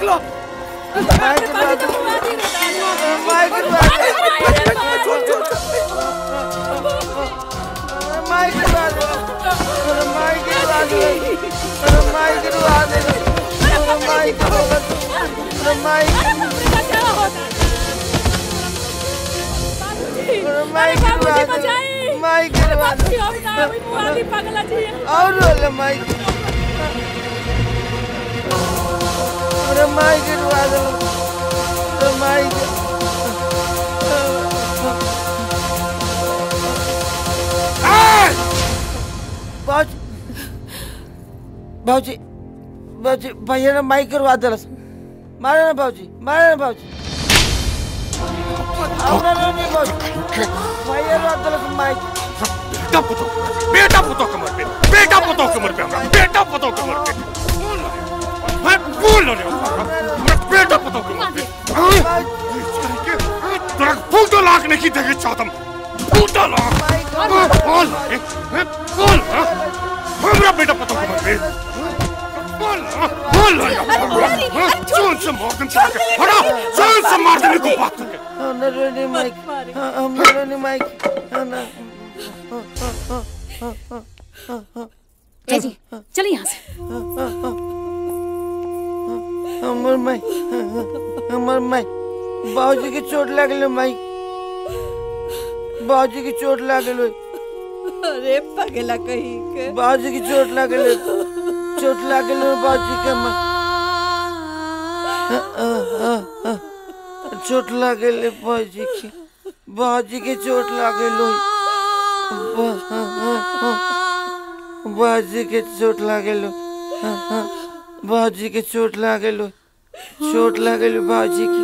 S18: देख लो।
S1: और रोल माइक अरे माइक दो अरे माइक बाबूजी बाबूजी बाबूजी भैया ने माइक गिरवा दिलस मारे ना बाबूजी मारे ना बाबूजी औना नहीं बाबूजी भैया गिरवा दिलस माइक
S4: बेटा पुतो बेटा पुतो कमर पे बेटा पुतो कमर पे बेटा पुतो कमर पे। मैं बोल रहा हूँ मैं बेटा पुतो कमर फूटो लाख नहीं देखे चाहता फूटो लाख बोल मैं बोल हमरा बेटा पुतो कमर पे बोल बोल जोन से मार दे हटा जोन से मार दे को बात करके
S1: हम माइक हम माइक ना
S12: जी चलिए यहाँ से
S1: हमर माई हमर माई बाबूजी के चोट लग लागल माई बाबूजी की चोट लग लागल
S6: अरे पगला कहीं के।
S1: बाबूजी की चोट लग लागल चोट लग लागल बाबूजी के माई चोट लग लागल बाबूजी की। बाबूजी के चोट लग लागल बाबूजी के चोट लग लागल बाबूजी के चोट लागल। चोट लागल बाबूजी की।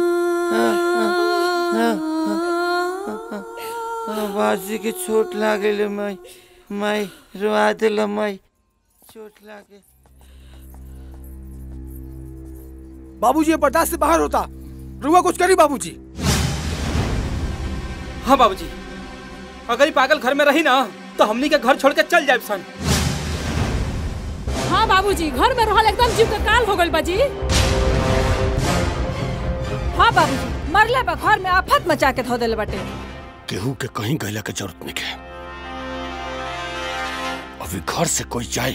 S1: बाबूजी के चोट लागल माई। माई रुआ दिल माई। चोट लागे।
S9: बाबूजी ये बर्दाश्त से बाहर होता। रुआ कुछ करी बाबूजी।
S10: हाँ बाबूजी। अगर ये पागल घर में रही ना तो हमनी के घर छोड़ के चल जाए सन।
S12: हाँ बाबूजी घर में रहल एकदम जीव के काल हो गइल बाजी
S11: हाँ बाबूजी मरले बा घर में आफत मचा के धो देले बाटे।
S4: केहू के कहीं गैला के ज़रूरत नहीं है अभी घर से कोई जाए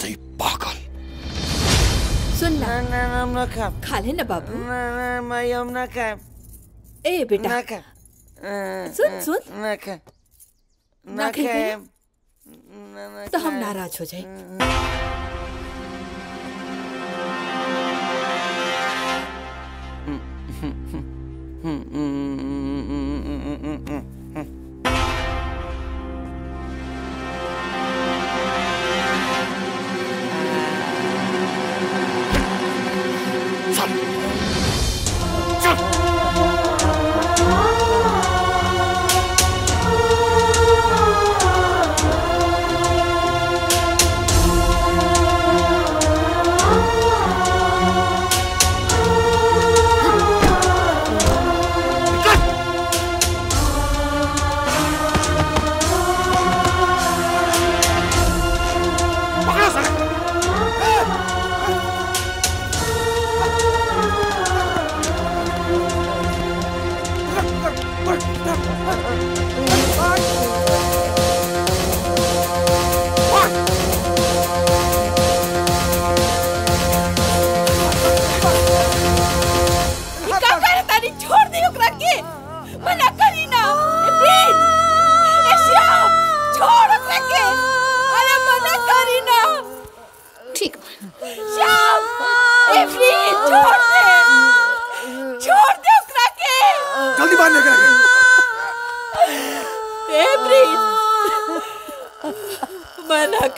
S4: तो ये पागल।
S8: सुन
S1: ना। ना ना हम ना खाम
S8: खा ले ना बाबू।
S1: ना ना माई हम ना खाम
S8: ए बेटा।
S1: ना खा
S8: सुन सुन।
S1: ना खा
S8: ना
S1: ना ना ना
S8: तो हम नाराज़ हो जाए।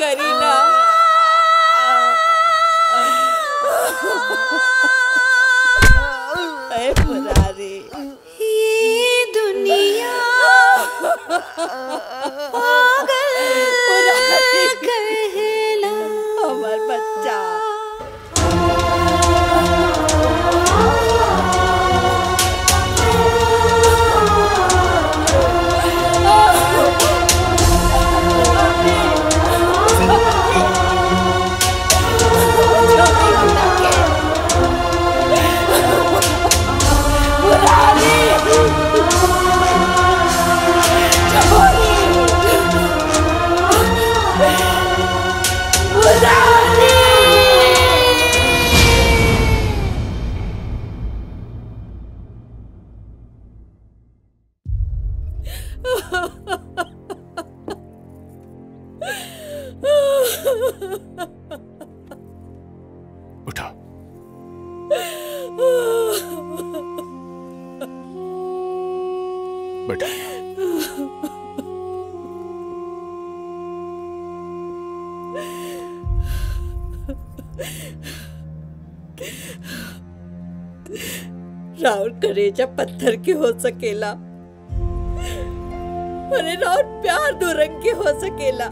S6: मना करेजा पत्थर के हो सकेला अरे राउर प्यार दो रंग के हो सकेला।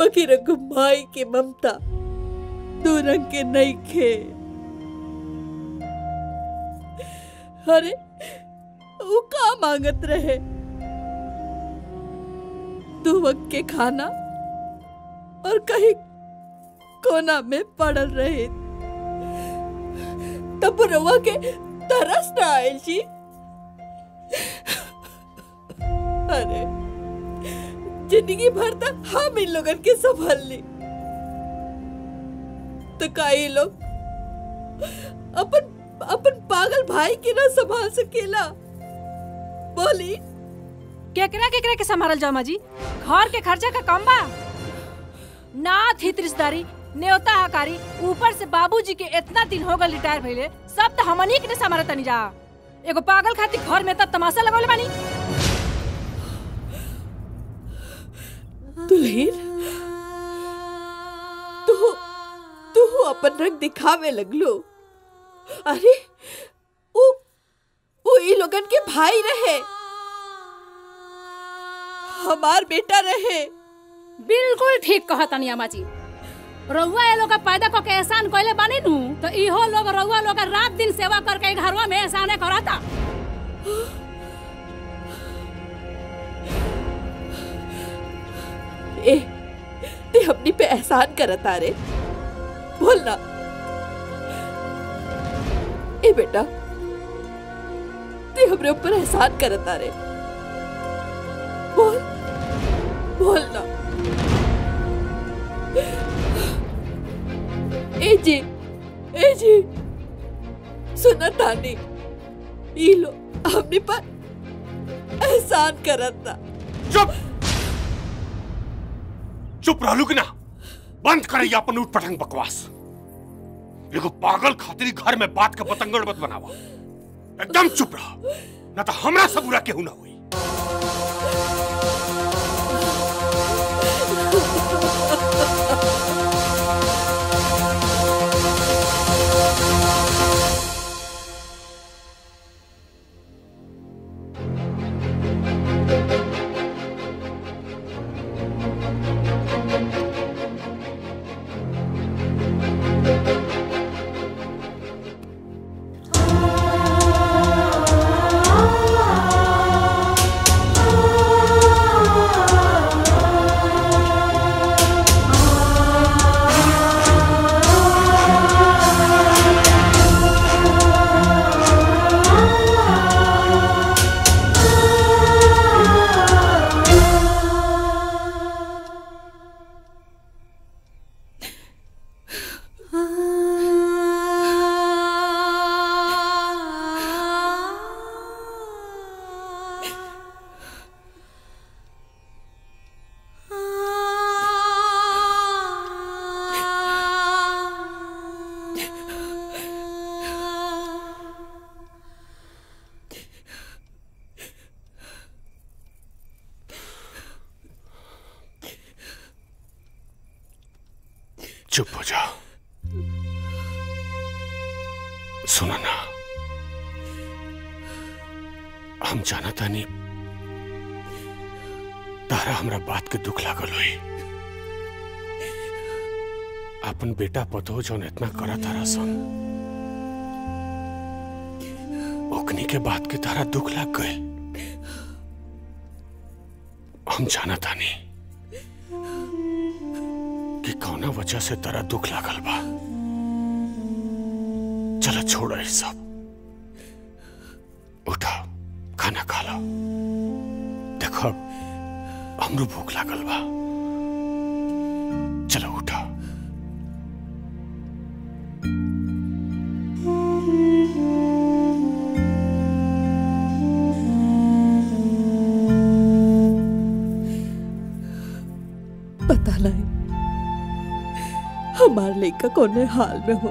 S6: बाकी रंग माई के ममता दो रंग के नहीं खे। अरे, वो का मांगत रहे? दो वक्त के खाना और कहीं कोना में पड़ल रहे तब रवा के तरस न आयल जी। अरे, ज़िंदगी भर तक हम इन लोगन के संभाल ली। तो का लोग, अपन अपन पागल भाई के ना संभाल सकेला? बोली।
S11: केकरा केकरा के संभाल जाओ माजी घर के खर्चा का कम बा। नाथ हित रिश्तेदारी न्योता हकारी ऊपर से बाबूजी के इतना दिन हो गए रिटायर भइले सब तो हमनी के ने तनी जा। एगो पागल खातिर घर में तब तमाशा लगौले बानी।
S6: दुल्हीन तू तू अपन रंग दिखावे लगलो। अरे वो वो ई लोगन के भाई रहे। हमार बेटा रहे।
S12: बिल्कुल ठीक कहा तनी अम्मा जी। रउआ ये लोग पैदा को के एहसान कइले बानी नु तो इहो लोग रउआ लोग रात दिन सेवा करके घरवा में एहसान कराता।
S6: ए ते अपनी पे एहसान करता रे। बोल ना। ए बेटा, ते हमरे ऊपर एहसान करता रे। बोल बोल ना। ए जी सुना तानी ई लो हमने पर एहसान करता
S4: चुप! चुप कि ना बंद करैया अपन उठ पटंग बकवास। एगो पागल खातिर घर में बात का पतंगड़ मत बनावा एकदम चुप रह। ना तो हमरा से बुरा केहू ना हुई। हम जाना तानी तारा हमरा बात के दुख लागल हुई। अपन बेटा पतो जौन इतना करा तारा सन। ओकनी के बात के तारा दुख लाग गए। हम जाना तानी कि कौना वजह से तारा दुख लागल बा। चलो छोड़ो सब। खाना खा लो। देखो, हमरो भूख लागल बा। चलो उठा।
S6: पता नहीं, हमार लड़का कौने हाल में हो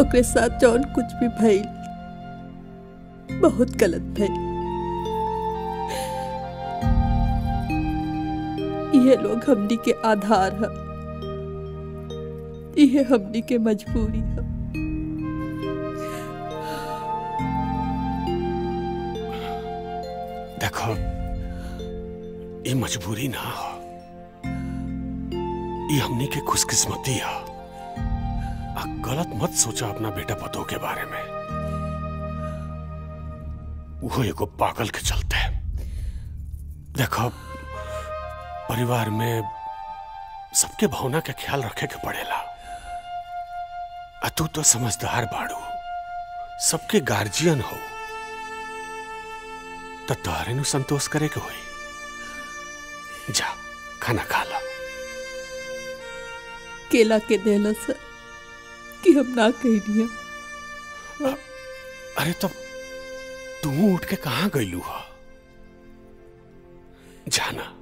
S6: ओकरे साथ जौन कुछ भी भइल बहुत गलत भइल ये लोग हमनी के आधार है। ये हमनी के मजबूरी है।
S4: देखो, ये मजबूरी ना हो। ये हमनी के खुशकिस्मती है। गलत मत सोचा अपना बेटा पतो के बारे में। वो एगो पागल के चलते देखो परिवार में सबके भावना के ख्याल रखे के पड़ेला। आ तू तो समझदार बाड़ू। सबके गार्जियन हो। तो तोहरे नु संतोष करे के होई। जा खाना खा ला।
S6: केला के देला सर। कि हम ना कहनी
S4: अरे तब तू उठ के कहा गईलू हो? जाना,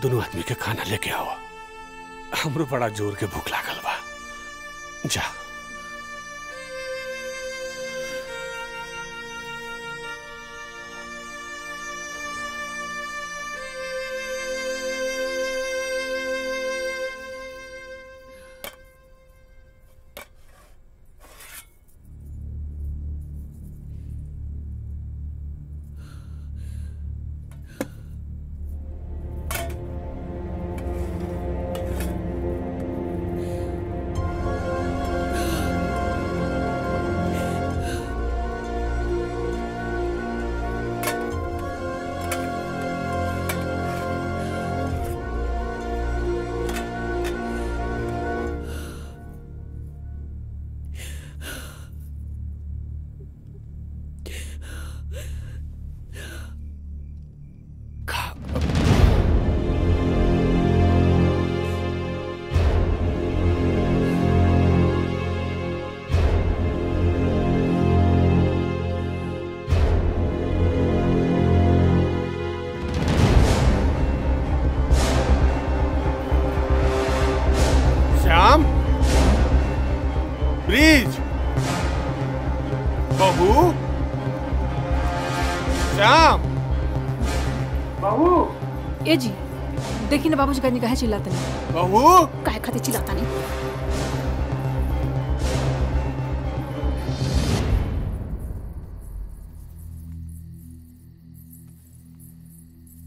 S4: दोनों आदमी के खाना लेके आओ। हमरो बड़ा ज़ोर के भूख लागल बा। जा।
S11: ना बाबूजी कहीं कहे चिल्लाते नहीं।
S4: बहू
S12: काहे खातिर चिल्लाता नहीं?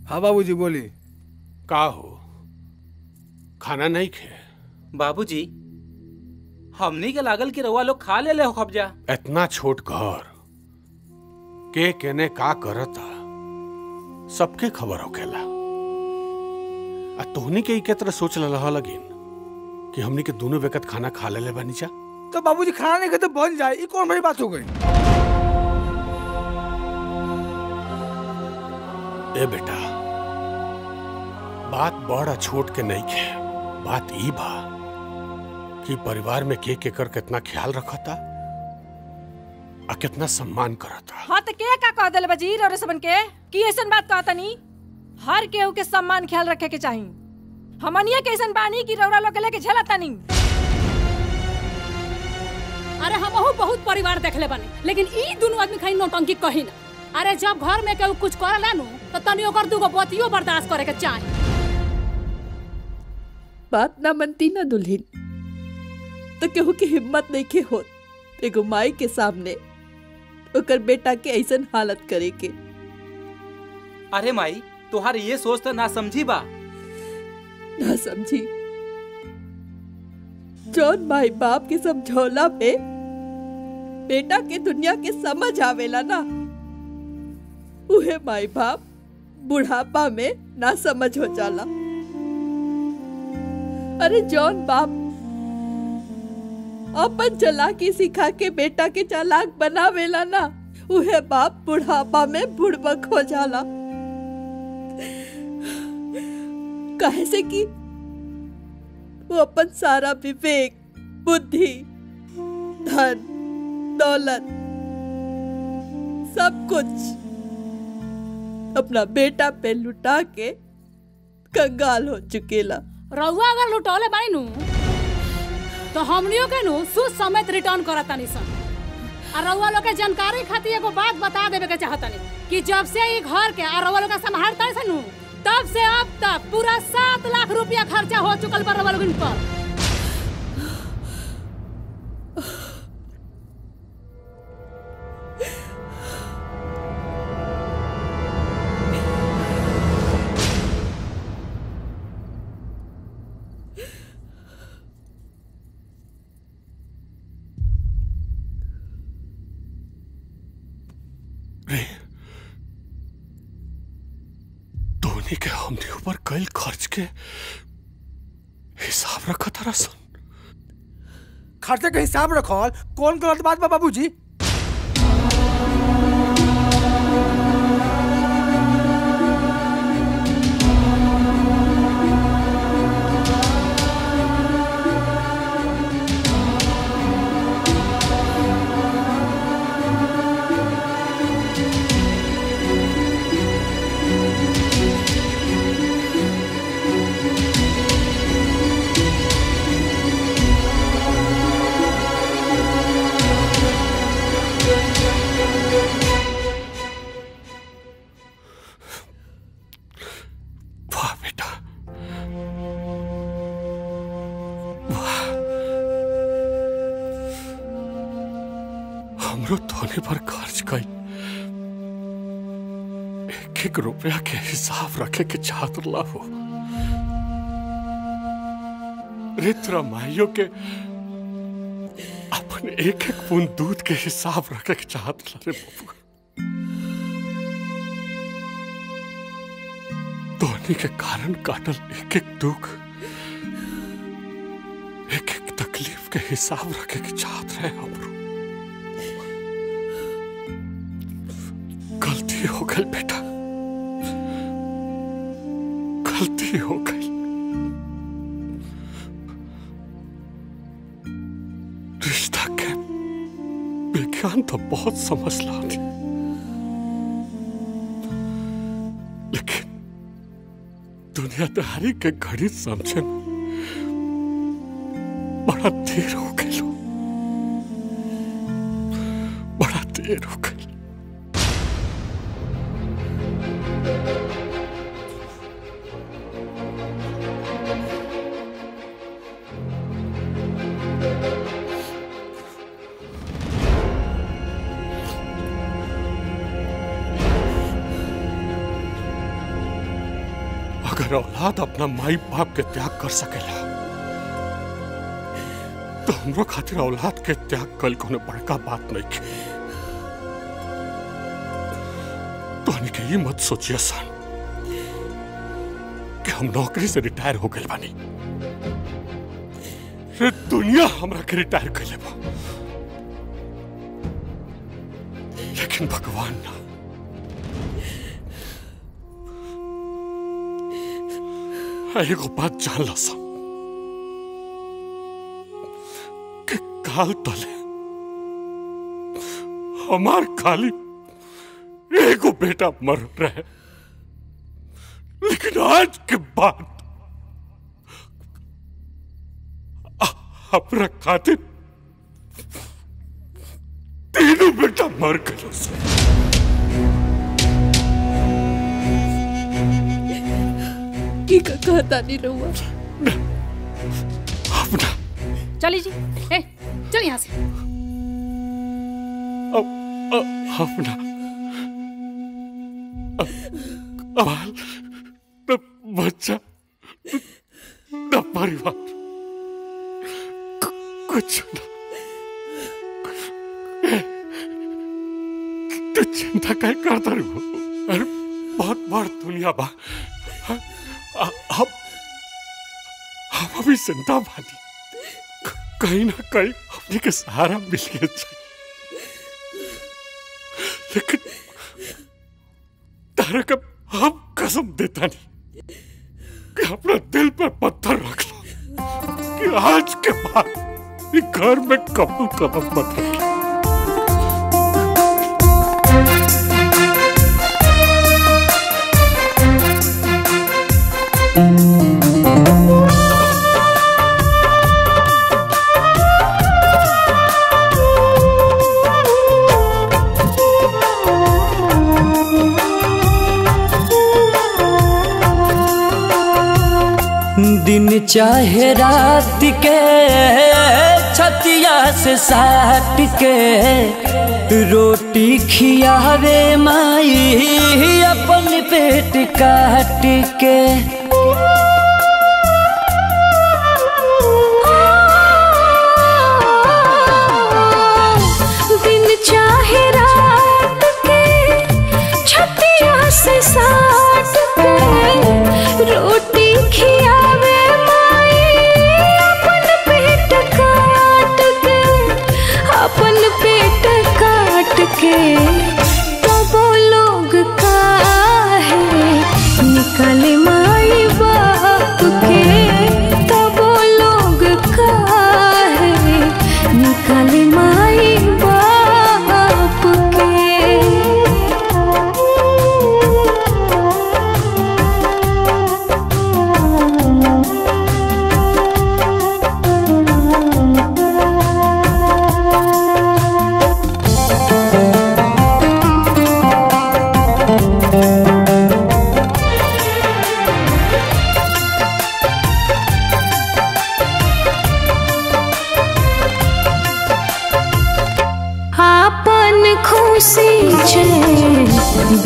S9: हाँ बाबूजी बोली।
S4: का हो? खाना नहीं खे?
S10: बाबूजी हमनी के लागल कि रउआ लोग खा ले ले हो कब्जा
S4: इतना छोट घर के केने का करता? सबके खबर होखेला। आ तोहनी के के तरह सोच रहा लगिन कि हमनी के दोनों वक्त खाना खा ले बानी जा?
S9: तो बाबूजी खाना नहीं खाते बन जाए। ये कौन बड़ी बात हो गई?
S4: ए बेटा बात बड़ा छोट के नहीं खे बात ई बा कि परिवार में के के कर कितना ख्याल रखता आ कितना सम्मान करता।
S11: हाँ तो के का कह दिले बजीर और सबन के? कि ऐसन बात कहता नहीं हर केहू के सम्मान ख्याल रखे के चाही। हमनिया के ऐसन बानी कि रौरा लोग के लेके झेलता नहीं।
S12: अरे हमहू बहुत परिवार देखले बानी लेकिन ई दुनू आदमी खाली नौटंकी कही ना। अरे जब घर में केहू कुछ करे नु तो तनी ओकर दूगो बतियो बर्दाश्त करे के चाही।
S6: बात ना मनती ना दुल्हन। तो केहू के हिम्मत नहीं के होत एगो माई के सामने। ओकर बेटा के ऐसन हालत करे के।
S10: अरे माई तुहार ये सोच तो ना समझी बा।
S6: ना समझी। जौन माई बाप के समझौला पे बेटा के दुनिया के समझ आवेला ना, उहे माई बाप बुढ़ापा में ना समझ हो जाला। अरे जौन बाप अपन चालाकी सिखा के बेटा के चालाक बनावेला ना, उहे बाप बुढ़ापा में बुड़बक हो जाला। काहे से कि वो अपन सारा विवेक, बुद्धि, धन, दौलत, सब कुछ अपना बेटा पे लुटा के कंगाल हो चुकेला।
S12: रउआ अगर लुटौले बानी नु तो हमनियों के नु सुद समेत रिटर्न करत तानी सन। आ रउआ लोग के जानकारी खातिर एगो बात बता देवे के चाहतनी कि जब से ई घर के आ रउआ लोग के संभालता से नु तब से अब तक पूरा सात लाख रुपया खर्चा हो चुकल बा रउआ पर।
S4: के हिसाब रखा था रसन
S9: खर्चे का हिसाब रखो कौन गलत बात बा बाबूजी?
S4: रुपया के हिसाब रखे के चाहत हो रे तोरा माइयों के अपन एक एक बूंद दूध के हिसाब रखे के चाहत रे बबुआ धोनी के कारण काटल एक एक दुख एक एक तकलीफ़ के हिसाब रखे के चाहत रहे हमरो गलती हो गई बेटा। गलती हो गई रिश्ता के विज्ञान तो बहुत समझ ला थी लेकिन दुनियादारी के घड़ी समझे बड़ा देर हो अपना माई बाप के त्याग कर सकेला। तो हमरो खातिर औलाद के त्याग कल कोनो बड़का बात नहीं के। तो के ये मत सोचिए, सन, कि हम नौकरी से रिटायर हो गए बानी। रे दुनिया हमरा के रिटायर कर लेबा लेकिन भगवान ना। एगो बात जान ला सा कि काल तले हमार खाली एगो बेटा मर रहे लेकिन आज के बाद अपना खातिर तीनों बेटा मर गए
S6: की का कहता नहीं रहुआ
S4: अपना
S12: चली जी ए चल यहाँ से।
S4: अ- अ- अपना अ- बाल न बच्चा न परिवार। कुछ न। तू चिंता काय करता रे अरे बहुत बड़ दुनिया बा अभी ज़िंदा बानी कहीं ना कहीं हमने के सहारा मिल गया चाहिए लेकिन तारा का हम कसम देता नहीं कि अपना दिल पर पत्थर रख लो। कि आज के बाद इस घर में कबूल कदम मत रखी
S13: दिन चाहे रात के, छतिया से साट के। रोटी खियावे माई, अपन पेट काट के।
S16: दिन छतिया से रोटी खियावे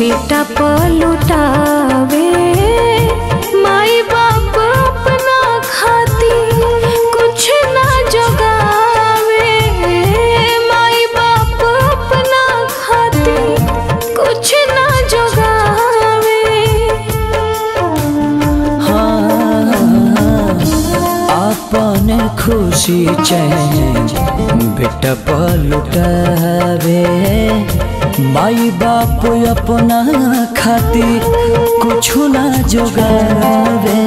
S16: बेटा पलुटावे। माई बाप अपना खाती कुछ ना जगावे। माई बाप अपना खाती कुछ ना जगावे।
S13: अपन खुशी चैन बेटा पलुटावे। माई बाप अपना खातिर कुछ ना जोगावे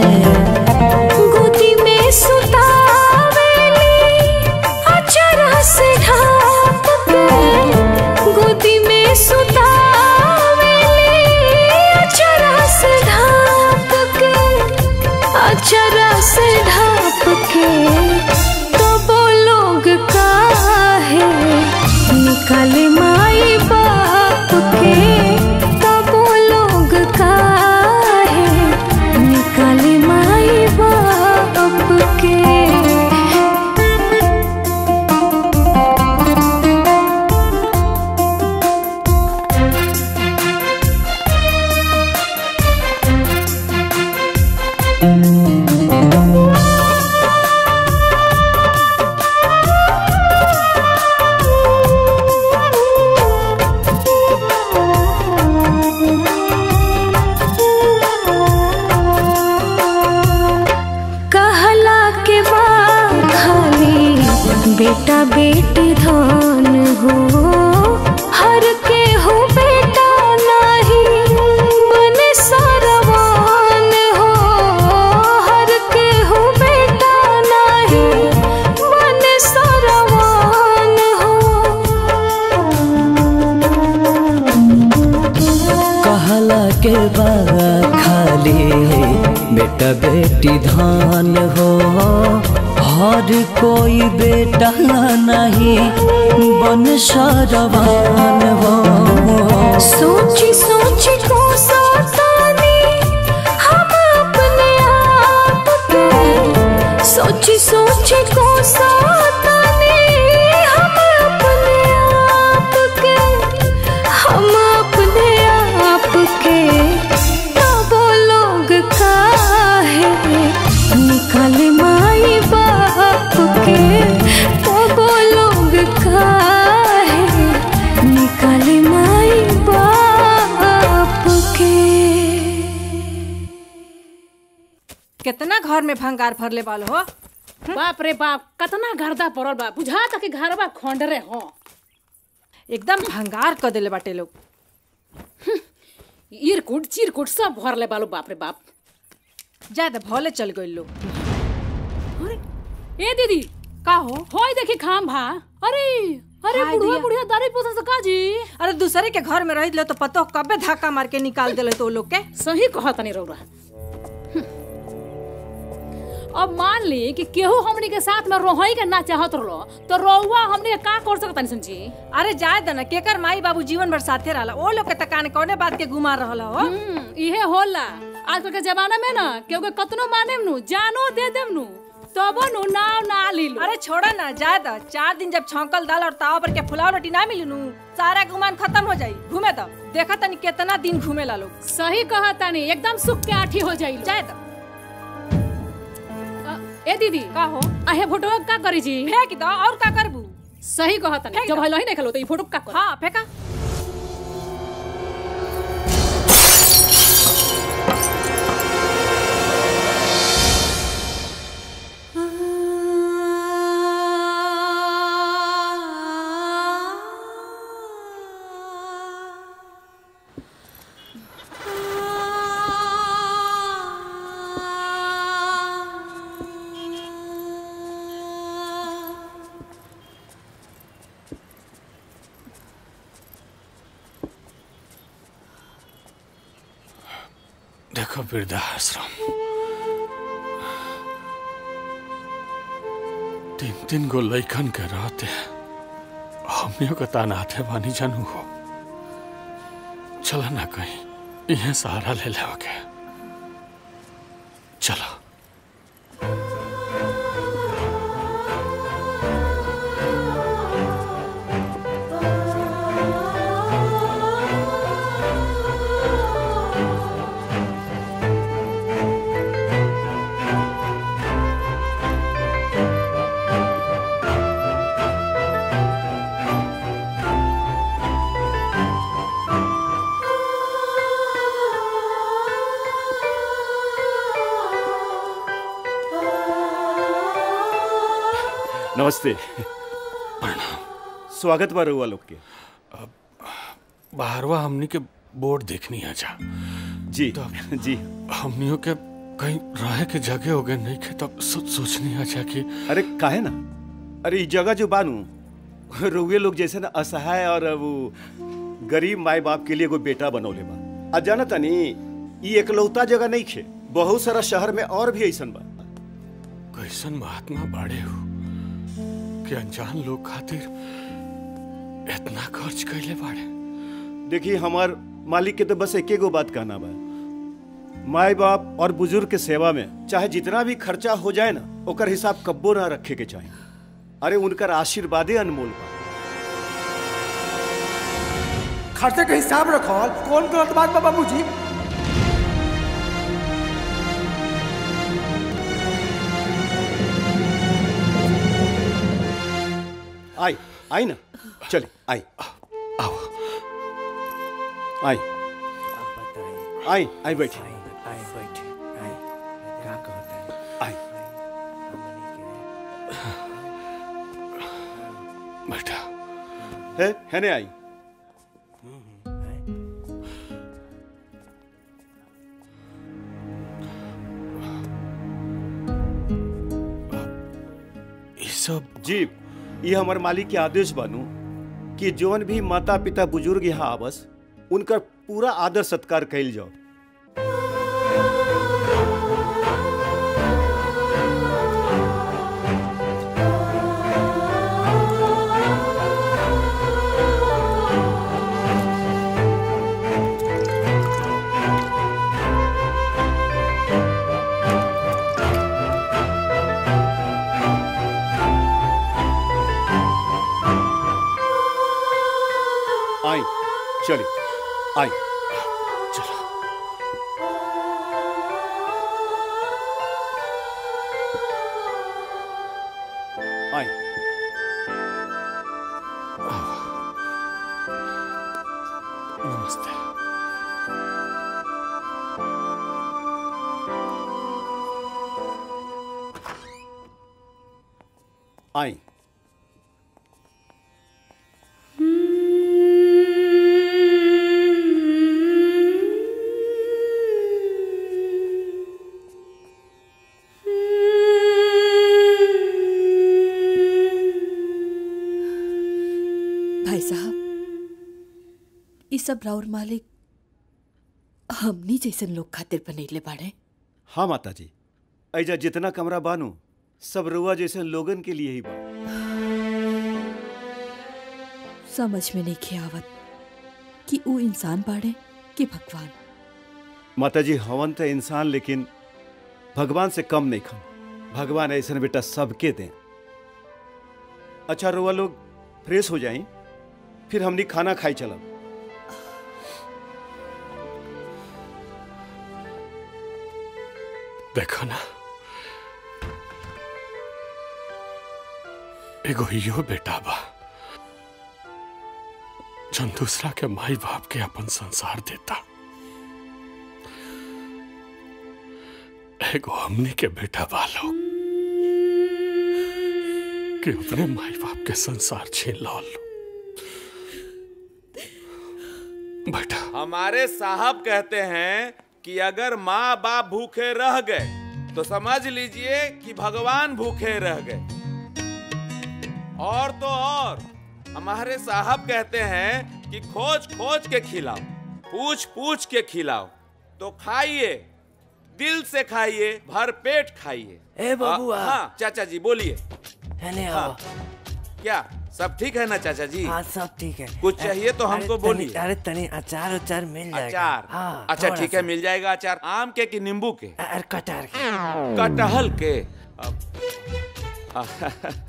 S11: घर भंगार भरले वालो हो।
S12: बाप रे बाप कतना गर्दा पड़ल बा। बुझा तक कि घरवा खंडरे हो।
S11: एकदम भंगार कर देले बाटे लोग।
S12: इरकुट चिरकुट सब भरले बालो बाप रे बाप।
S11: ज़्यादा भले चल गए लोग।
S12: अरे ए दीदी।
S11: का हो?
S12: होय देखी खाम भा अरे अरे बुढ़िया। बुढ़िया दारू पोसा से का जी
S11: अरे दूसरे के घर में रह ले तो पतो कबे धक्का मार के निकाल देले तो लोग के।
S12: सही कहा तनी रौरा। ली कि केहू हमनी के साथ में रोहई के ना चाहत रहो तो रोहुआ हमनी के का कर सकत तनी जी
S11: अरे जाए दना केकर माई बाबू जीवन भर साथे रहला ओ लोग के तकाने कौने बात के गुमार रहला हो?
S12: इहे होला। आजकल के जमाना में ना केहू के कतनो माने नु जानो दे देम नु तबो नु नाव ना ली लो
S11: अरे छोड़ा ना जाए दा चार दिन जब छौंकल दाल और ताव पर के फुलाव रोटी ना मिली नु सारा गुमान खत्म हो जाई घूमे तो देखा तनी कितना दिन घूमे ला लोग।
S12: सही कहा तनी एकदम सुख के आठी हो जाई
S11: जाए दा।
S12: ए दीदी।
S11: का हो
S12: आहे फ़ोटो का करी जी
S11: फेंक दो और का करबू?
S12: सही कहत नहीं जब हलो ही नहीं खेलो तो ई फ़ोटो का
S11: हाँ फेंका।
S4: वृद्धाश्रम। तीन तीन गो लैकन के रहते हमनियों के तानाते बानी जानू हो। चल ना कहीं, इन्हें सहारा ले ले के चलो।
S19: नमस्ते। स्वागत बा रउआ लोग के।
S4: बाहरवा हमनी के बोर्ड देखनी है जा।
S19: जी तो जी।
S4: हमनियों के कहीं रहे के जगह हो गए नहीं के तब सो, सोचनी है जा कि
S19: अरे काहे ना? अरे ई जगह जो बानू। रउए लोग जैसे ना असहाय और वो गरीब माए बाप के लिए एगो बेटा बनौले बा। आ जाना तनी ई एकलौता जगह नहीं खे। बहुत सारा शहर में और भी ऐसा बा।
S4: कैसन महात्मा बाड़े हो। कि अनजान लोग खातिर इतना खर्च कैले बाड़े।
S19: देखिए हमार मालिक के तो बस एके गो बात कहना बा। माई बाप और बुज़ुर्ग के सेवा में चाहे जितना भी खर्चा हो जाए ना ओकर हिसाब कब्बो ना रखे के चाहिए अरे उनकर आशीर्वादे अनमोल बा।
S9: खर्चे के हिसाब रखल कौन गलत बात बा बाबूजी?
S19: आई आई ना। चले आई
S4: आओ।
S19: आई आई आई बैठी।
S3: आई बैठे। आई का कहता है
S4: बेटा
S19: है है ने आई?
S4: ये सब
S19: जी। ये हमारे मालिक के आदेश बनू कि जौन भी माता पिता बुज़ुर्ग यहाँ आवस उनका पूरा आदर सत्कार कैल जाओ। चलिए आई
S8: राउर मालिक हमनी जैसन लोग खातिर बनैले बाड़े।
S19: हाँ माता जी ऐजा जितना कमरा बानू सब रुआ जैसे लोगन के लिए ही बा।
S8: समझ में नहीं खियावत कि ऊ इंसान बाड़े कि भगवान।
S19: माता जी हवन तो इंसान लेकिन भगवान से कम नहीं खम भगवान ऐसा बेटा सबके दें। अच्छा रुआ लोग फ्रेश हो जाए फिर हमनी खाना खाई चलब।
S4: देखो ना। एगो यो बेटा बा, जन दूसरा के माई बाप के अपन संसार देता। एगो हमने के बेटा लोग कि अपने माई बाप के संसार छीन लो। बेटा।
S20: हमारे साहब कहते हैं कि अगर माँ बाप भूखे रह गए तो समझ लीजिए कि भगवान भूखे रह गए। और तो और हमारे साहब कहते हैं कि खोज खोज के खिलाओ पूछ पूछ के खिलाओ। तो खाइए दिल से खाइए भर पेट खाइए।
S17: ए बबुआ।
S20: हाँ हाँ, चाचा जी बोलिए। हाँ, क्या? सब ठीक है ना चाचा जी?
S17: हाँ सब ठीक है।
S20: कुछ चाहिए तो हमको बोलिए।
S17: अरे तनी अचार उचार मिल जाएगा।
S20: अचार?
S17: हाँ
S20: अच्छा ठीक है मिल जाएगा अचार। आम के कि नींबू के?
S17: अरे कटार के।
S20: कटहल के। (laughs)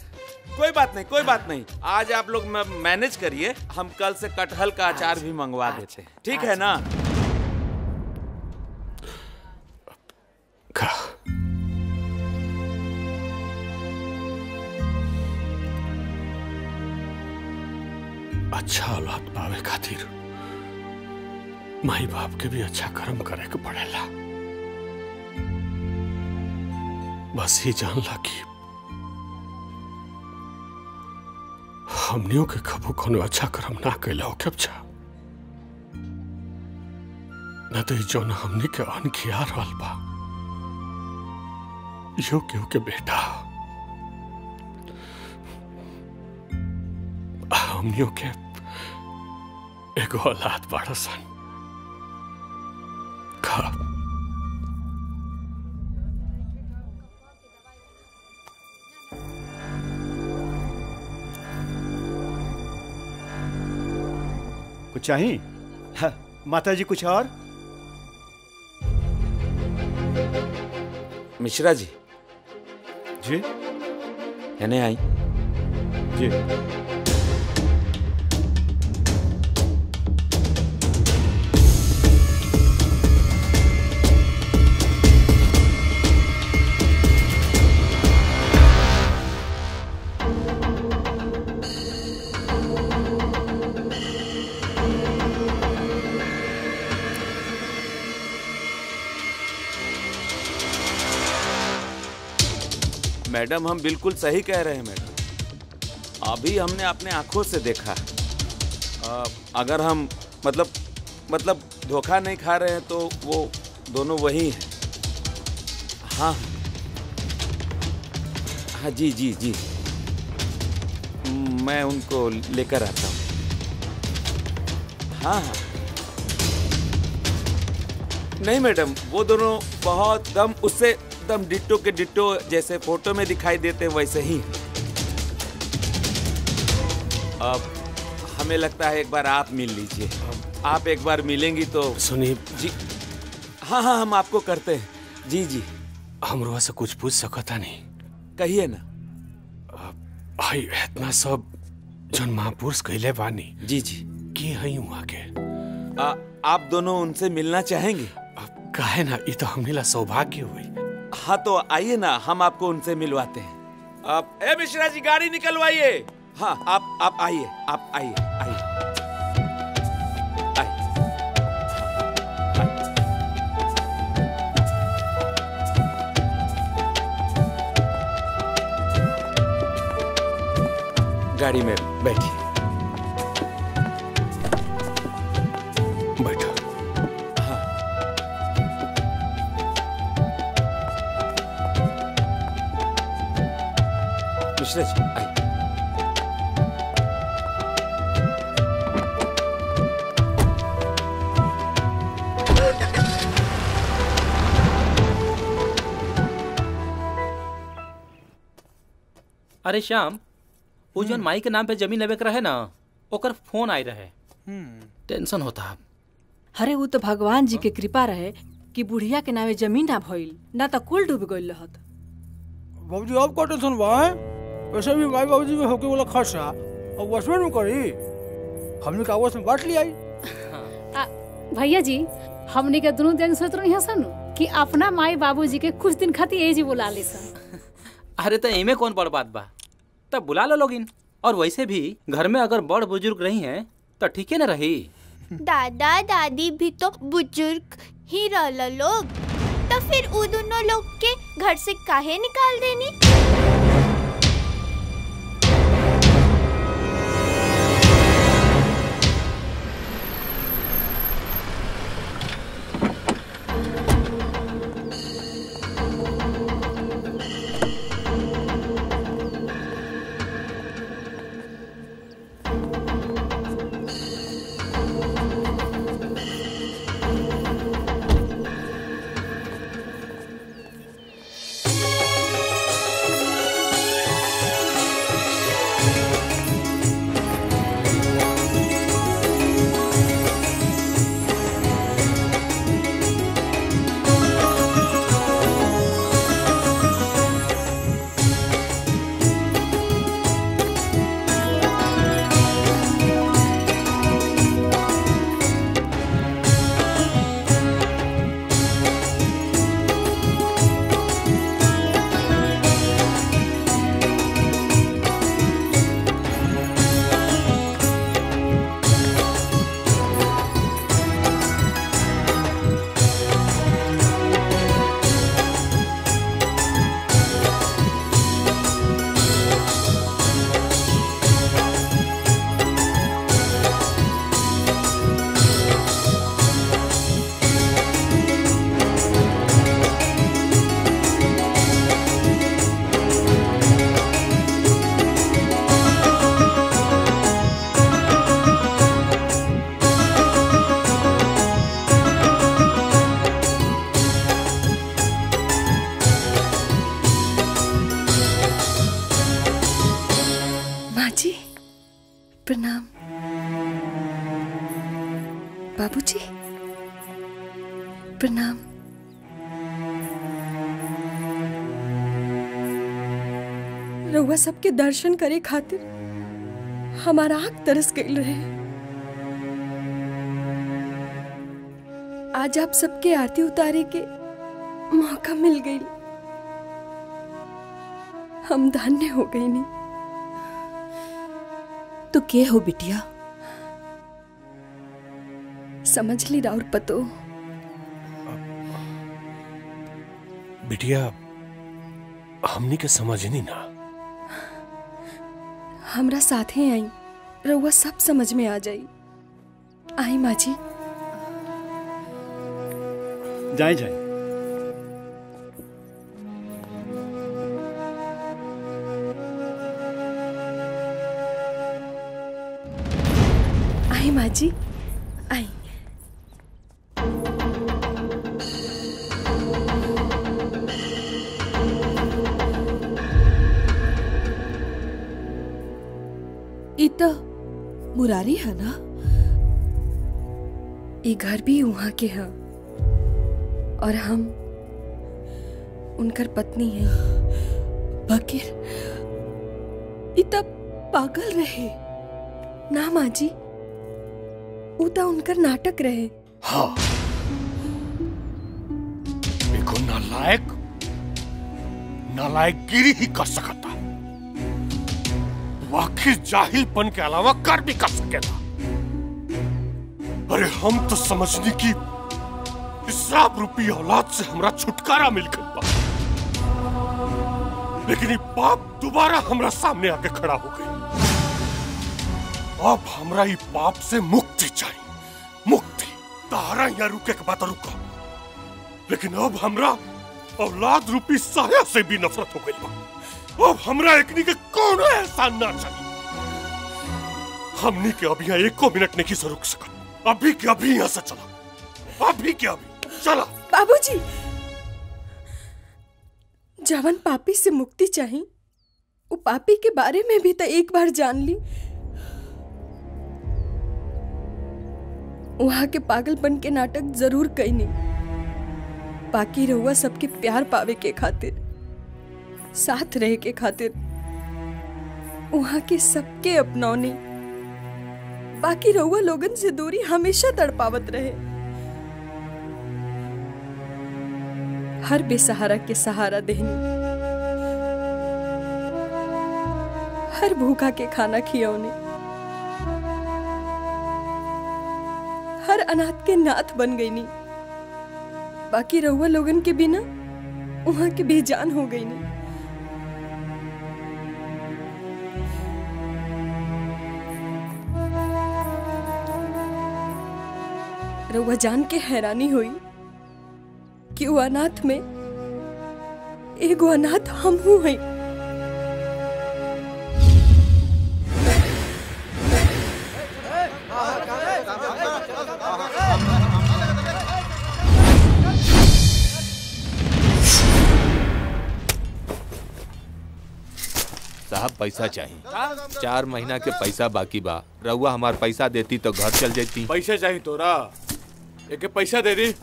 S20: कोई बात नहीं कोई बात नहीं। आज आप लोग मैनेज करिए। हम कल से कटहल का अचार भी मंगवा देते हैं। ठीक है ना?
S4: अच्छा औलाद पावे खातिर माई बाप के भी अच्छा कर्म करे के पड़ेला। बस ही जानला कि हमनियों के कबो कोनो अच्छा कर्म ना कैला हो अच्छा न तो जौन हमनी के अन खिया रहल बा, यो केहू के बेटा। हमनियों के एगो औलाद बड़ा सन खा।
S19: कुछ चाहिए हाँ, माता जी कुछ और?
S20: मिश्रा जी।
S19: जी।
S20: यानी आई?
S19: जी।
S20: मैडम, हम बिल्कुल सही कह रहे हैं मैडम। अभी हमने अपने आँखों से देखा। है अगर हम मतलब मतलब धोखा नहीं खा रहे हैं तो वो दोनों वही हैं। हाँ। हाँ जी जी जी। मैं उनको लेकर आता हूँ। हाँ हाँ। नहीं मैडम, वो दोनों बहुत दम उससे दम डिट्टो के डिट्टो जैसे फ़ोटो में दिखाई देते हैं वैसे ही। अब हमें लगता है एक बार आप मिल लीजिए। आप एक बार मिलेंगी तो
S4: सुनिए।
S20: जी। हाँ हाँ हम आपको करते हैं। जी जी।
S4: हमरो से कुछ पूछ सकता नहीं।
S20: कहिए ना।
S4: भाई इतना सब जन महापुरुष कहले बानी।
S20: जी जी।
S4: की हई वहाँ के
S20: आ, आप दोनों उनसे मिलना चाहेंगे?
S4: कहे ना ये तो हमने ला सौभाग्य हुई।
S20: हाँ तो आइए ना हम आपको उनसे मिलवाते हैं। आप ए मिश्रा जी गाड़ी निकलवाइए। हाँ आप आप आइए आप आइए आइए। गाड़ी में बैठिए। मिश्रा जी आइए
S10: अरे श्याम वो जौन माई के नाम पे ज़मीन लेवे रहे ना ओकर फ़ोन आई रहे। टेंशन होता।
S11: अरे वो तो भगवान जी के कृपा रहे कि बुढ़िया के नामे ज़मीन ना भइल ना तो कुल डूब गइल रहत।
S9: बाबूजी अब का टेंशन बा हैं? वैसे भी माई बाबूजी में होके वाला खर्चा। और वसमें में करी हमने का आपस में बांट लिया
S12: भैया जी हमने के दोनों दिन सोच रही सन कि अपना माई बाबू जी के कुछ दिन खातिर यही जी बुला ली सन (laughs)
S10: अरे तो इमे कौन बड़ बात बा? तब बुला लो लोगिन और वैसे भी घर में अगर बड़ बुज़ुर्ग रही हैं तो ठीक है ना रही?
S14: दादा दादी भी तो बुज़ुर्ग ही रहल लोग। तो फिर उ दोनों लोग के घर से काहे निकाल देनी?
S15: सबके दर्शन करे खातिर हमारा आग तरस गई रहे। आज आप सबके आरती उतारे के मौका मिल गई। हम धन्य हो गई नहीं
S8: तो के हो बिटिया?
S15: समझ ली राउर पतो।
S4: बिटिया हमने के समझ नहीं ना।
S15: हमरा साथे आई। रउआ सब समझ में आ जाई। आई माँ जी
S19: जाए जाए
S15: आई माँ जी
S6: मुरारी है ना?
S15: ये घर भी वहाँ के हैं। और हम, उनकर पत्नी हैं।
S6: बकीर तो पागल रहे।
S15: ना माँ जी उ त उनकर नाटक रहे।
S4: हाँ। देखो, नालायक, नालायकगिरी ही कर सकता। आखिर जाहिलपन के अलावा कर भी कर सकेगा अरे हम तो समझने की इसराब रूपी औलाद से हमरा छुटकारा मिल गई बा लेकिन ये पाप दोबारा हमरा सामने आके खड़ा हो गई अब हमरा ये पाप से मुक्ति चाहिए मुक्ति। तारा यहाँ रुके के बात रुका। लेकिन अब हमरा औलाद रूपी साया से भी नफरत हो गई। बा अब हमरा एकनी के कौन एहसान ना चाहिए हमनी के अभी यहाँ एको मिनट नहीं से रुक सकत। अभी के अभी यहाँ से चला। अभी के अभी। चला।
S15: बाबूजी, जवन पापी से मुक्ति चाही। वो पापी के बारे में भी तो एक बार जान ली। वहाँ के पागलपन के नाटक ज़रूर कैनी बाकी रहुआ सबके प्यार पावे के खातिर। साथ रह के खातिर। वहाँ के सबके अपनौनी। बाकी रहुआ लोगन से दूरी हमेशा तड़पावत रहे। हर बेसहारा के सहारा देहनी। हर भूखा के खाना खियौने हर अनाथ के नाथ बन गई नी बाकी रहुआ लोगन के बिना वहाँ के बेजान हो गई नी रहुआ जान के हैरानी हुई कि वो अनाथ में एगो अनाथ हम हूँ हई
S21: साहब पैसा चाहिए। चार महीना के पैसा बाकी बा। रउआ हमार पैसा देती तो घर चल जाती।
S20: पैसे चाहिए तोरा। एक पैसा दे दी।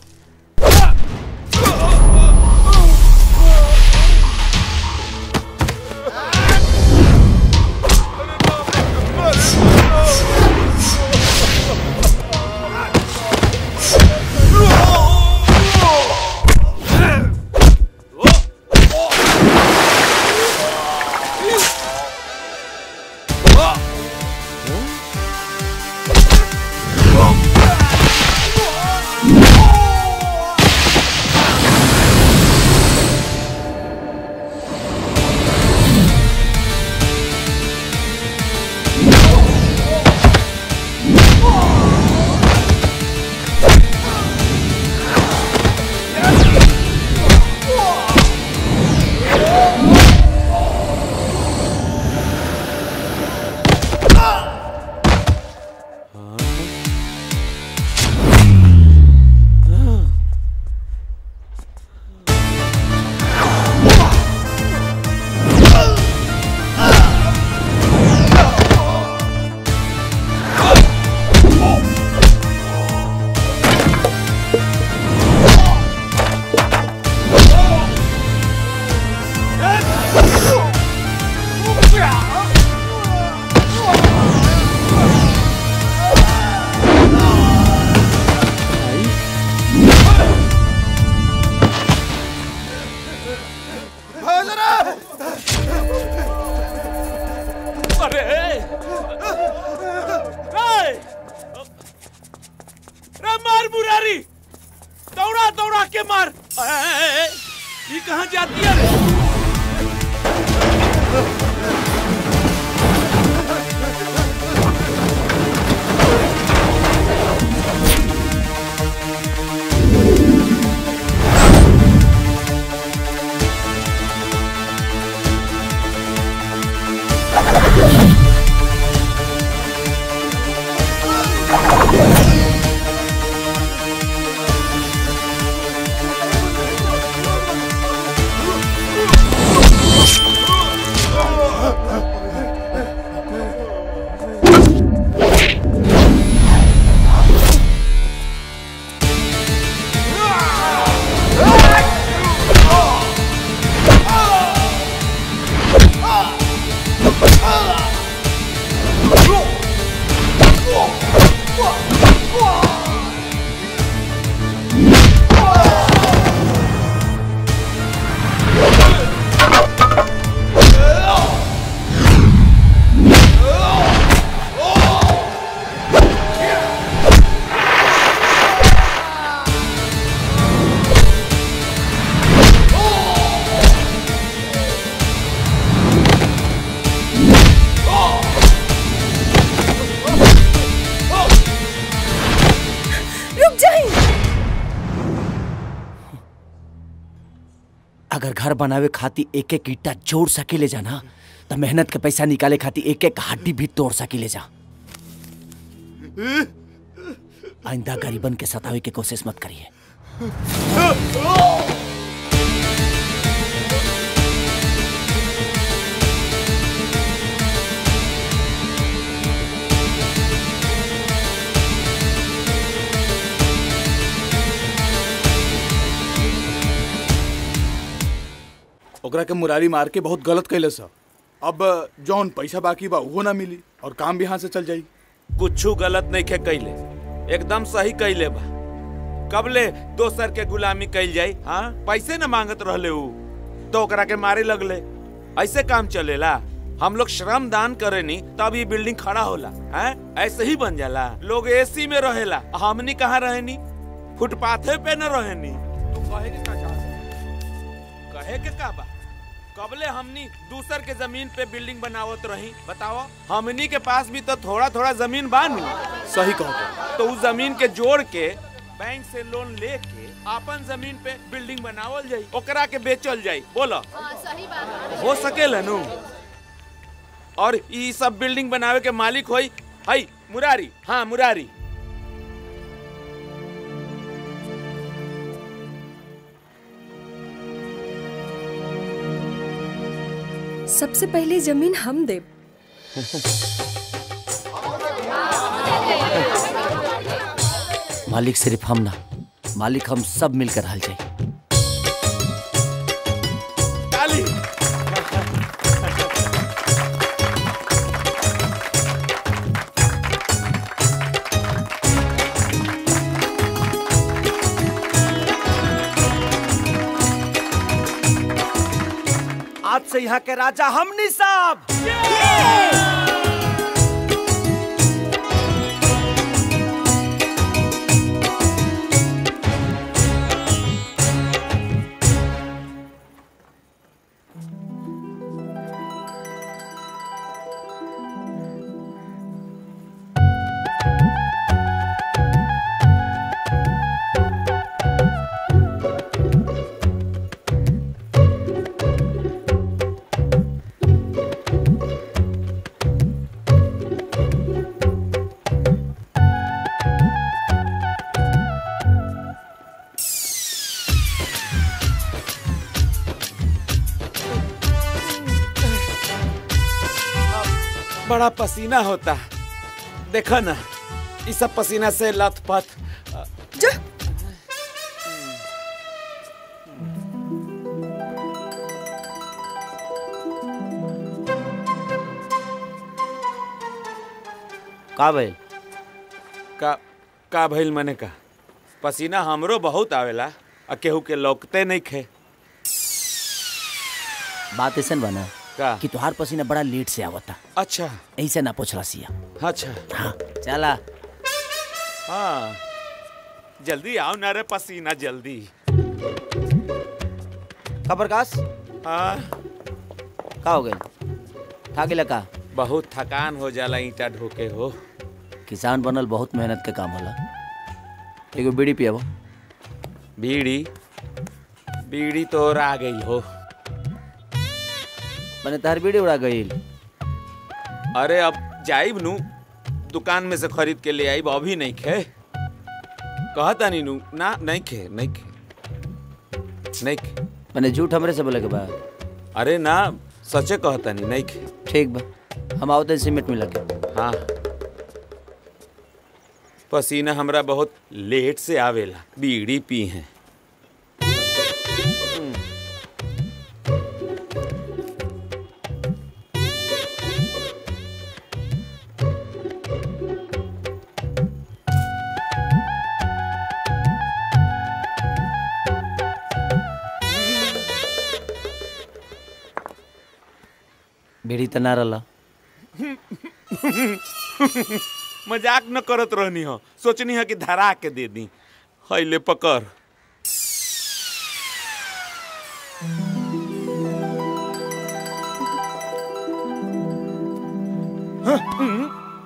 S22: बनावे खातिर एक एक ईटा जोड़ सकेले जाना। तो मेहनत के पैसा निकाले खातिर एक एक हड्डी भी तोड़ सकेले जा। आइंदा गरीबन के सतावे की कोशिश मत करिए।
S23: ओकरा के मुरारी मार के बहुत गलत कैले सा। अब, जौन पैसा बाकी बा, उहो ना मिली और काम भी यहाँ से चल जाई।
S20: कुछ गलत नहीं खे कैले एकदम सही कैले बा। कबले दोसर के गुलामी कैल जाई हाँ? पैसे न मांगत रहले ऊ तो ओकरा के मारे लगले। ऐसे काम चलेला। हम लोग श्रम दान करे नी तब ये बिल्डिंग खड़ा होला, हैं? ऐसे ही बन जाला। लोग एसी में रहेला हमनी कहाँ रहेनी? फुटपाथे पे न रहेनी। तू कहे के का कहे के का बा? कबले हमनी दूसर के ज़मीन पे बिल्डिंग बनावत रही। बताओ हमनी के पास भी तो थोड़ा थोड़ा ज़मीन बानी।
S23: सही कहो।
S20: तो उस ज़मीन के जोड़ के बैंक से लोन लेके अपन ज़मीन पे बिल्डिंग बनावल जाई ओकरा के बेचल जाई। बोलो।
S24: सही बात
S20: हो सकेला नु? और ई सब बिल्डिंग बनावे के मालिक होई हई मुरारी। हाँ मुरारी।
S15: सबसे पहले ज़मीन हम दे।
S22: मालिक सिर्फ़ हम ना, मालिक हम सब मिलकर हल जाए
S1: आज से यहाँ के राजा हमनी साहब
S20: बड़ा पसीना होता देखो ना इस सब पसीना से लथपथ
S22: का भइल?
S20: का का भइल मने का? पसीना हमरो बहुत आवेला आ केहू के लौकते नहीं खे
S22: बात ऐसा बना।
S20: का?
S22: कि तुहार पसीना बड़ा लेट से आवता।
S20: अच्छा।
S22: ऐसे ना पूछला सिया।
S20: अच्छा।
S22: हाँ। चला।
S20: हाँ। जल्दी आओ ना रे पसीना जल्दी।
S22: का प्रकाश
S20: हाँ।
S22: का हो गई था गेला का
S20: बहुत थकान हो जाला ईटा ढोके हो।
S22: किसान बनल बहुत मेहनत के काम होला। एगो बीड़ी पियाबो।
S20: बीड़ी? बीड़ी तो और आ गई हो।
S22: मैंने तार बीड़ी उड़ा गई।
S20: अरे अब जाइब नु दुकान में से खरीद के ले आइब अभी नहीं खे। कहता नहीं नु ना नहीं खे नहीं खे नहीं खे।
S22: मैंने झूठ हमरे से बोले के बाद।
S20: अरे ना सचे कहता नहीं नहीं खे।
S22: ठीक बा हम आवते सीमेंट मिला के
S20: हाँ। पसीना हमरा बहुत लेट से आवेला बीड़ी पी हैं।
S17: बीड़ी त ना रला
S20: मज़ाक न करत रहनी हो। सोचनी है कि धरा के दे दी। हैले पकड़।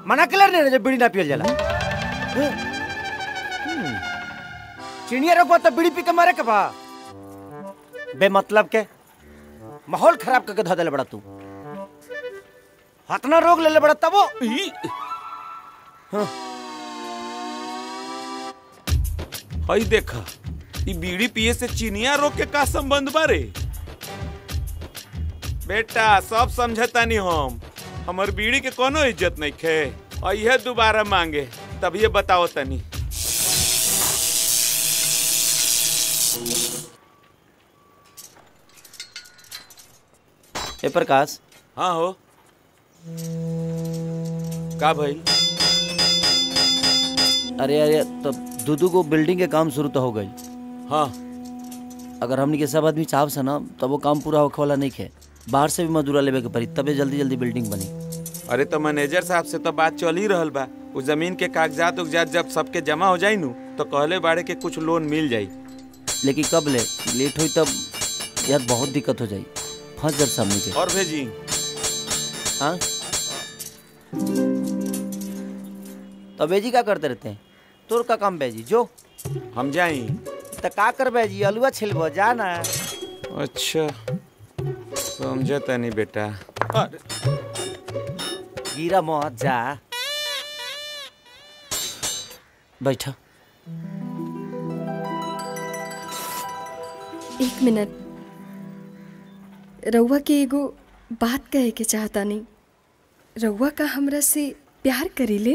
S17: मना कलर ने जब बीड़ी ना पियल जाला। चिड़िया रोकवा तो बीड़ी पी के मारे के बा। बे मतलब के। माहौल खराब करके धो देले बड़ा तू। हतना रोग ले ले बड़ा तबो।
S20: हई देखा ई बीड़ी पिए से चिनिया रोग के का संबंध बारे बेटा सब समझतानी हम। हमर बीड़ी के कोनो इज़्ज़त नहीं खे। और यह दोबारा मांगे तभी बताओ तनी
S17: ए प्रकाश।
S20: हाँ हो। का भाई?
S17: अरे अरे तो दू दू को बिल्डिंग के काम शुरू तो हो गई।
S20: हाँ।
S17: अगर हमनी के सब आदमी चाहब से ना तब वो काम पूरा होखे वाला नहीं खे। बाहर से भी मजदूरा लेवे के पड़ी तबे जल्दी जल्दी बिल्डिंग बनी।
S20: अरे तो मैनेजर साहब से तो बात चल ही रहल बा। उस ज़मीन के कागजात उगजात जब सबके जमा हो जाई नु तो कहले बाड़े के कुछ लोन मिल जाई।
S17: लेकिन कब ले? लेट हुई तब यार बहुत दिक्कत हो जाई। फंस जब सामने के।
S20: और भेजी?
S17: हाँ? तो बेजी क्या करते रहते हैं? तोर का काम बेजी जो?
S20: हम जाई
S17: तो का कर बेजी अलुआ छिलबो जा ना।
S20: अच्छा समझता नहीं बेटा।
S17: गिरा मत जा। बैठा।
S15: एक मिनट। रउआ के एगो बात कहे के चाहता नहीं। रउआ का हमरा से प्यार करीले।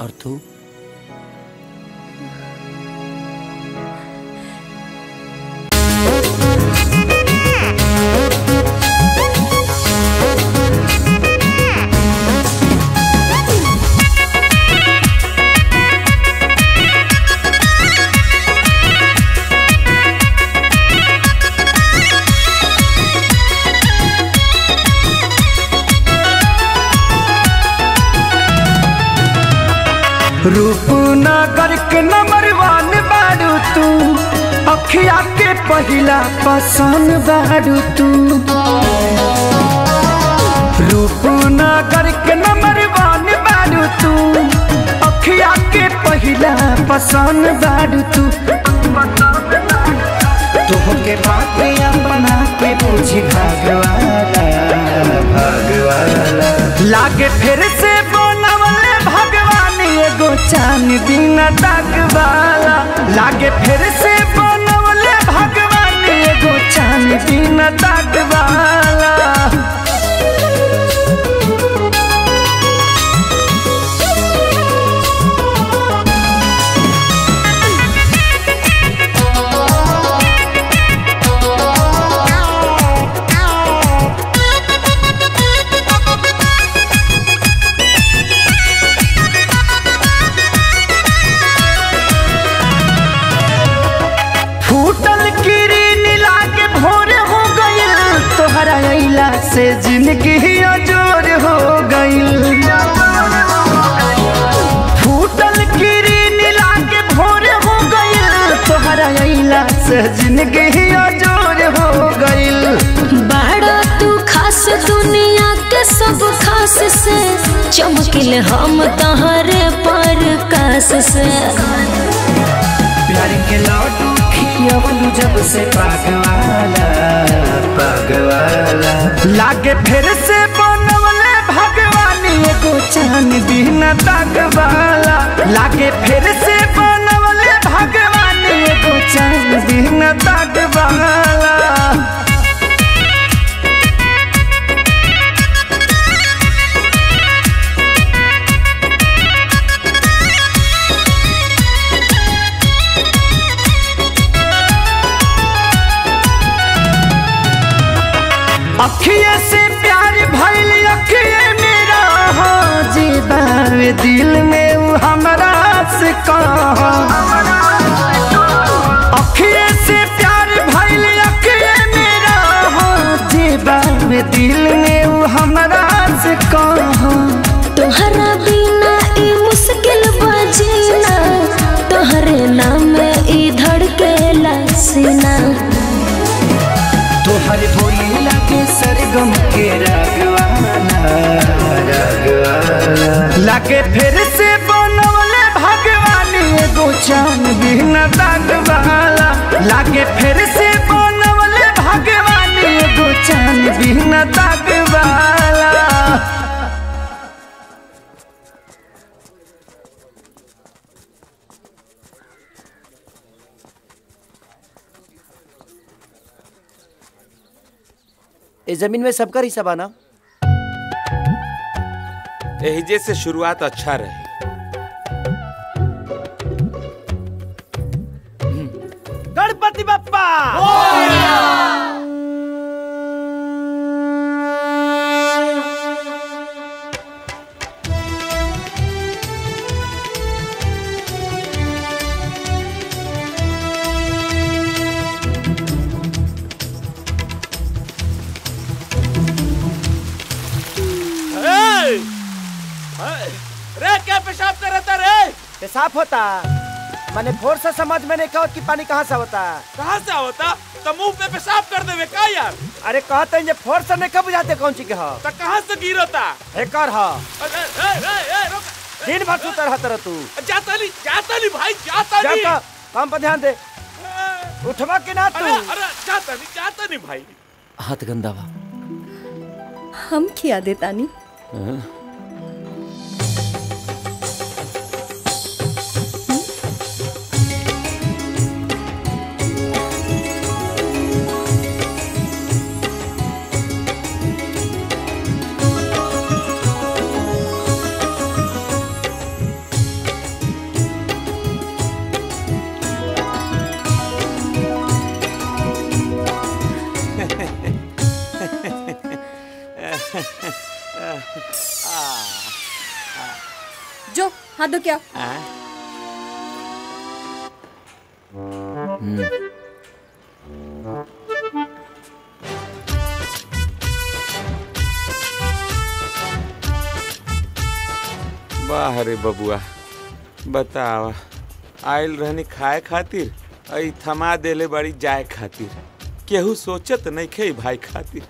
S17: और तू?
S25: रूपनगर के नंबर वन बारू तू। अखिया के पहिला पसंद बारू तू। रूपनगर के नंबर वन बारू तू। अखिया के पहिला पसंद बारू तू। तोहके बात अपना के पूछी भगवाला भगवाला। लागे फिर से भगवान एगो दिन तक वाला। लागे फिर से बनवले भगवान एगो चाँद दिन तक वाला। से ज़िंदगी अजोर हो गइल फूटल किरीन लागे भोर हो गइल तोहरा अइला से ज़िंदगी अजोर हो गइल
S26: बाड़ा तू खास दुनिया के सब खास से। चमकिल हम तहरे पर कास से।
S25: प्यार के लड्डू खियवलू जब से पागवाला पागवाला लागे फिर से बनवले भगवान, एगो चाँद दिन तकवाला लागे फिर से बनवले भगवानी को चान दिन तकवाला अखिए से प्यार भैल, अखिए मेरा। हो जीदावे दिल में वो हमारा से कहा। अखिए से प्यार भइल अखिए मेरा। हो दिल में लागे फिर से बनवले भगवान एगो चान बिना दाग वाला। लागे फिर से बनवले भगवान एगो चान बिना दाग वाला।
S1: ज़मीन में सबका हिस्सा बाना
S20: एहिजे से शुरुआत अच्छा रहे।
S1: मैंने भोर से समझ में नहीं कहा कि पानी कहाँ से होता
S27: कहाँ से होता? तो मुँह पे पेशाब कर देवे का यार?
S1: अरे कहते हैं भोर से नहीं कब बुझाते कौन चीज़ के हा?
S27: तो कहाँ से गिरता
S1: एकर हा
S27: अरे, ए, ए, ए, रुक।
S1: दिन भर सुतर रहता रह तू।
S27: जाता नहीं जाता नहीं भाई जाता नहीं
S1: जाता काम पर ध्यान दे। उठवा के ना तू?
S27: अरे अरे जाता नहीं जाता नहीं भाई।
S22: हाथ गंदा बा
S15: हम खिया देतानी जो हाथ धो क्या
S20: वाह रे बबुआ बतावा आयल रहनी खाए खातिर आई थमा देले बड़ी जाए खातिर। केहू सोचत नहीं खे भाई खातिर।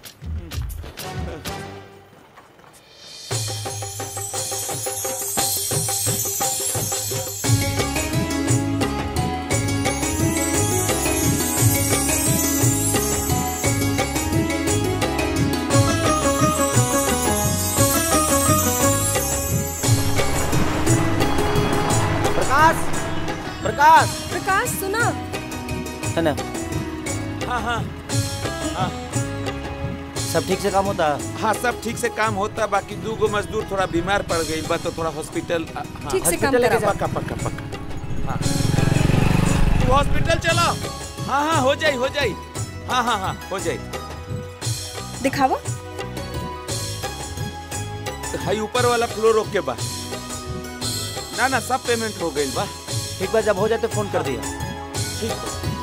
S1: प्रकाश। प्रकाश
S15: सुना।
S1: है ना?
S20: हाँ हाँ। हाँ।
S1: सब ठीक से काम होता?
S20: हाँ सब ठीक से काम होता बाकी दू गो मजदूर थोड़ा बीमार पड़ गई बा तो थोड़ा हॉस्पिटल हाँ,
S15: ठीक से काम
S20: हॉस्पिटल लेके पक्का पक्का पक्का। हाँ। तू हॉस्पिटल चलो। हाँ हाँ हो जाई हो जाई। हाँ हाँ हाँ हो जाई।
S15: दिखावा
S20: हाई ऊपर वाला फ्लोर ओके बा। ना ना सब पेमेंट हो गई बा।
S1: ठीक बार जब हो जाए तो फ़ोन कर दिया।
S20: ठीक बा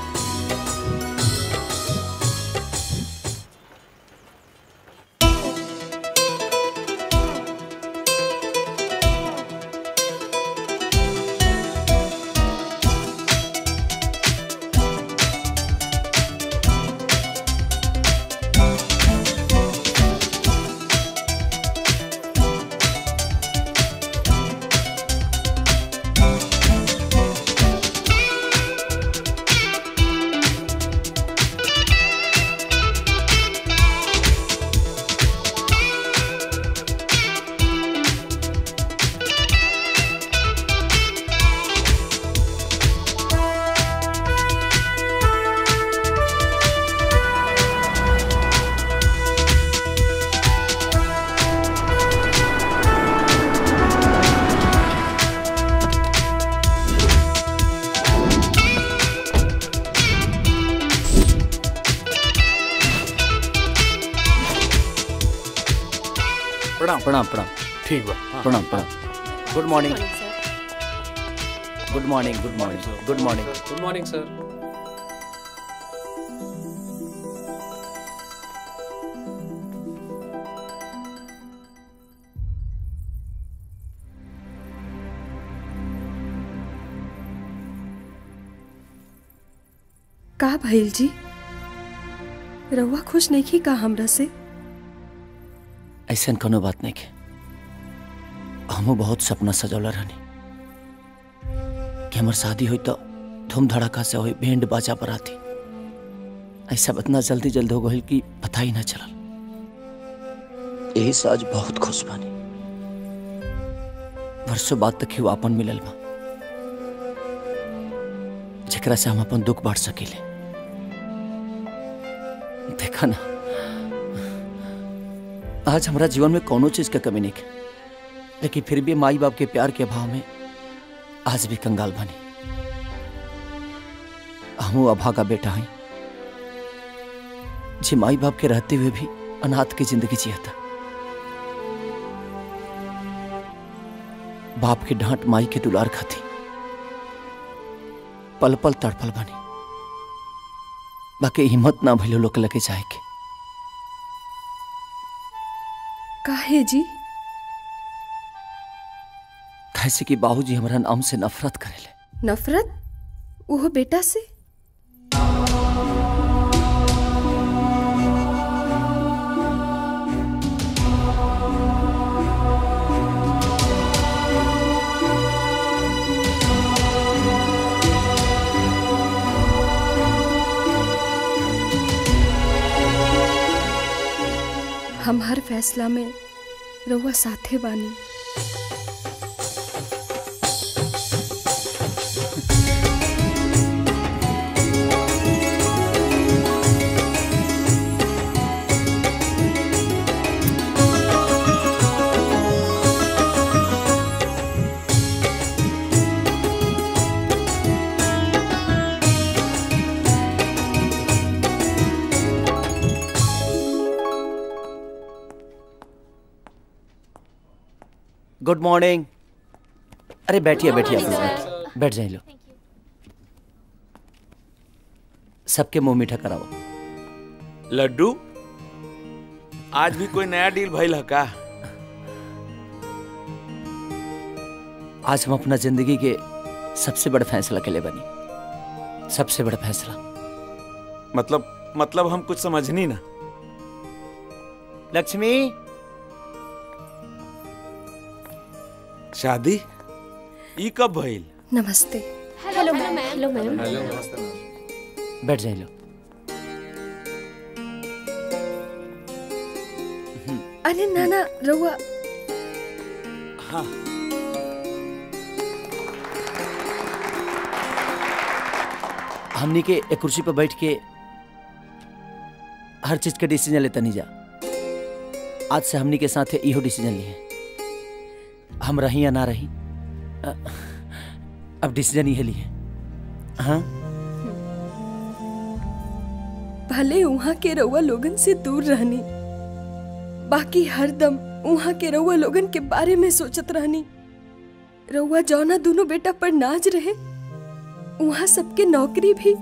S1: प्रणाम
S22: प्रणाम
S1: good morning good morning good morning good morning
S28: good morning sir
S15: का भइल जी? रउआ खुश नहीं की का हमरा से?
S22: ऐसा कोनो बात नहीं के। हमू बहुत सपना सजौला रहनी कि हमार शादी हुई तो धूम धड़ाका से हुई बैंड बाजा बराती ऐसा इतना जल्दी जल्दी हो गई कि पता ही ना चलल। यही से आज बहुत खुश बानी। वर्षों बाद तक ही आपन मिलल बा। जेकरा से हम अपन दुख बांट सकीले। देखा ना। आज हमारा जीवन में कोनो चीज़ का कमी नहीं है लेकिन फिर भी माई बाप के प्यार के अभाव में आज भी कंगाल बनी। हमू अभा का बेटा है, जी माई बाप के रहते हुए भी अनाथ की ज़िंदगी जिया था बाप की डांट माई के दुलार खाती। पल पल तड़पल बनी। बाकी हिम्मत ना भइलो लोग लगे जाए के
S15: काहे जी?
S22: कैसे कि बाबूजी हमारा नाम से नफरत करेले।
S15: नफरत? वो बेटा से? हम हर फैसला में रउआ साथे बानी
S22: गुड मॉर्निंग अरे बैठिए बैठिए आप लोग। बैठ- जाइए लो। सबके मुँह मीठा कराओ।
S20: लड्डू? आज भी कोई नया डील भइल है का
S22: आज हम अपना ज़िंदगी के सबसे बड़ा फैसला के लिए बनी। सबसे बड़ा फैसला।
S20: मतलब मतलब हम कुछ समझनी ना?
S22: लक्ष्मी?
S20: शादी? ई कब भइल?
S15: नमस्ते।
S7: Hello ma'am hello ma'am hello नमस्ते
S22: बैठ जाइए लो
S15: अरे नाना रउआ
S20: हाँ।
S22: हमनी के एक कुर्सी पर बैठ के हर चीज़ के डिसीज़न लेता नहीं जा। आज से हमनी के साथ इहो डिसीज़न लिए हम रही या ना रही? अब डिसीज़न ये लिए। हाँ?
S15: भले वहाँ के रउआ लोगन से दूर रहनी, बाकी हरदम वहाँ के रउआ लोगन के बारे में सोचत रहनी। रउआ जौना दोनों बेटा पर नाज रहे, वहाँ सबके नौकरी भी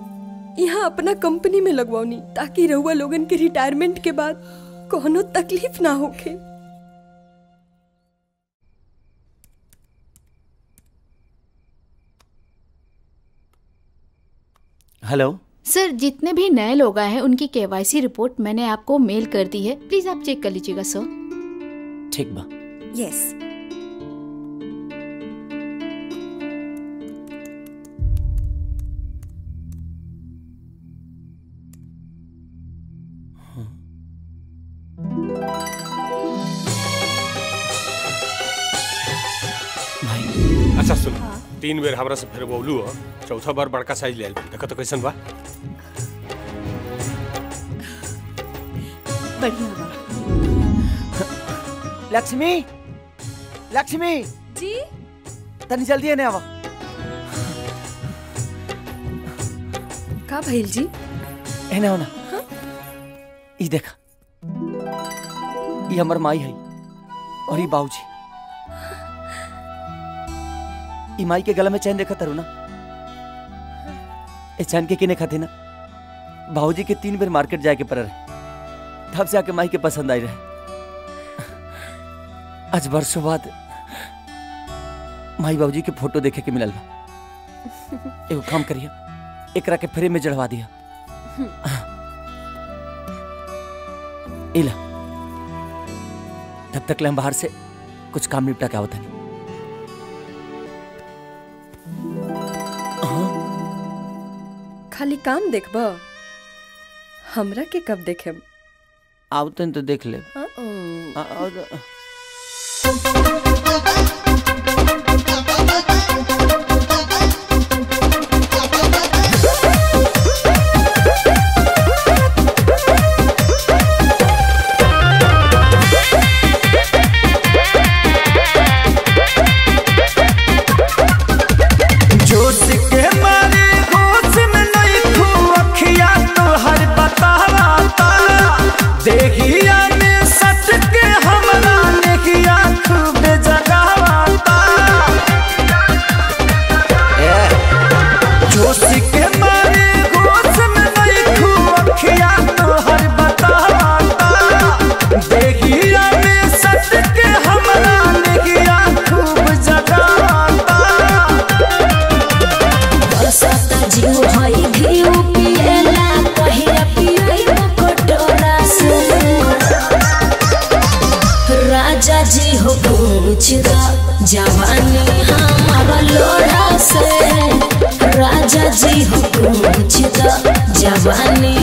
S15: यहाँ अपना कंपनी में लगवानी ताकि रउआ लोगन के रिटायरमेंट के बाद कोनो तकलीफ़ ना होखे।
S22: हेलो
S29: सर जितने भी नए लोग आए हैं उनकी केवाईसी रिपोर्ट मैंने आपको मेल कर दी है। प्लीज़ आप चेक कर लीजिएगा सर।
S22: ठीक बा
S15: यस
S4: अच्छा तीन बेर हमरा से फिर बोलू हो। चौथा बार बड़का साइज़ ले देखो तो कैसन बा।
S29: बढ़िया बा।
S22: लक्ष्मी लक्ष्मी।
S15: जी?
S22: तनी जल्दी आने आवा
S15: का भइल जी?
S22: एने हो ना। ई देखा ई हमर माई है और ई बाबूजी। ई माई के गला में चैन देखा तारू ना चैन के किने खाते ना बाबूजी के तीन बेर मार्केट जाके पर रहे। तब से आके माई के पसंद आई रहे। आज वर्षों बाद माई बाबूजी के फ़ोटो देखे के मिलल बा। एगो काम करिए एकरा के फ्रेम में जड़वा दिया। इला, तब तक ले हम बाहर से कुछ काम निपटा के आवत
S15: खाली काम देखब हमरा के कब देखे
S22: आओ तो देख ले आ,
S25: आ, आ- आ, आ, आ, जोश में
S26: पूछ दा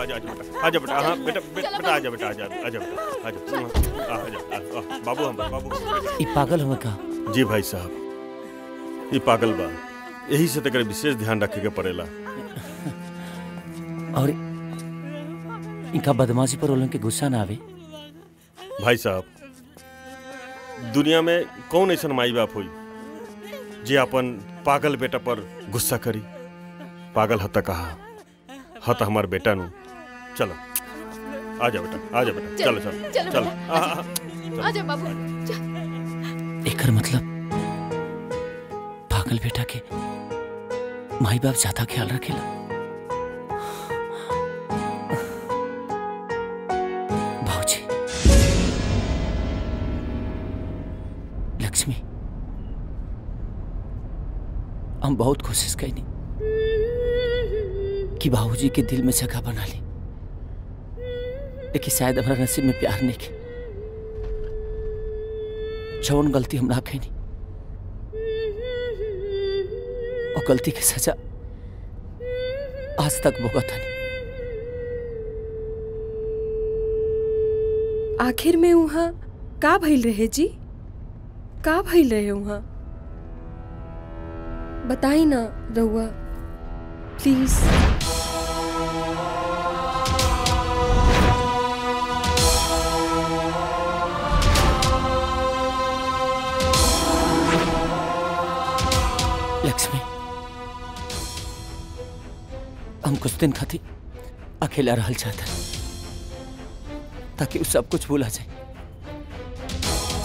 S30: आ जा बाबू आ जा बेटा हाँ बेटा बेटा बेटा आ जा बेटा आ जा आ जा आ जा आ आ जा आ, आ, बाबू हम बाबू
S22: ई पागल हमें का?
S30: जी भाई साहब ये पागल बा यही से तक विशेष ध्यान रखे के पड़ेला।
S22: और इनका बदमाशी पर उलन के गुस्सा ना आवे?
S30: भाई साहब दुनिया में कौन ऐसा माई बाप हुई जे अपन पागल बेटा पर गुस्सा करी? पागल हत कहा? हत हमार बेटा नु। चलो। आ जा बेटा आ जा बेटा। चलो चलो
S7: चलो
S30: आ, आ,
S7: बाबू।
S22: एकर मतलब पागल बेटा के माई बाप ज़्यादा ख्याल रखेला। भाऊजी। लक्ष्मी। हम बहुत कोशिश कैनी कि बाबूजी के दिल में जगह बना ली। लेकिन शायद हमारा नसीब में प्यार नहीं के जौन गलती हम ना कैनी और गलती की सजा आज तक भुगत हनी
S15: आखिर में वहाँ का भइल रहे जी? का भइल रहे वहाँ? बताई ना रउआ प्लीज़।
S22: हम कुछ दिन खातिर अकेला रहल चाहता ताकि सब कुछ भूला जाए।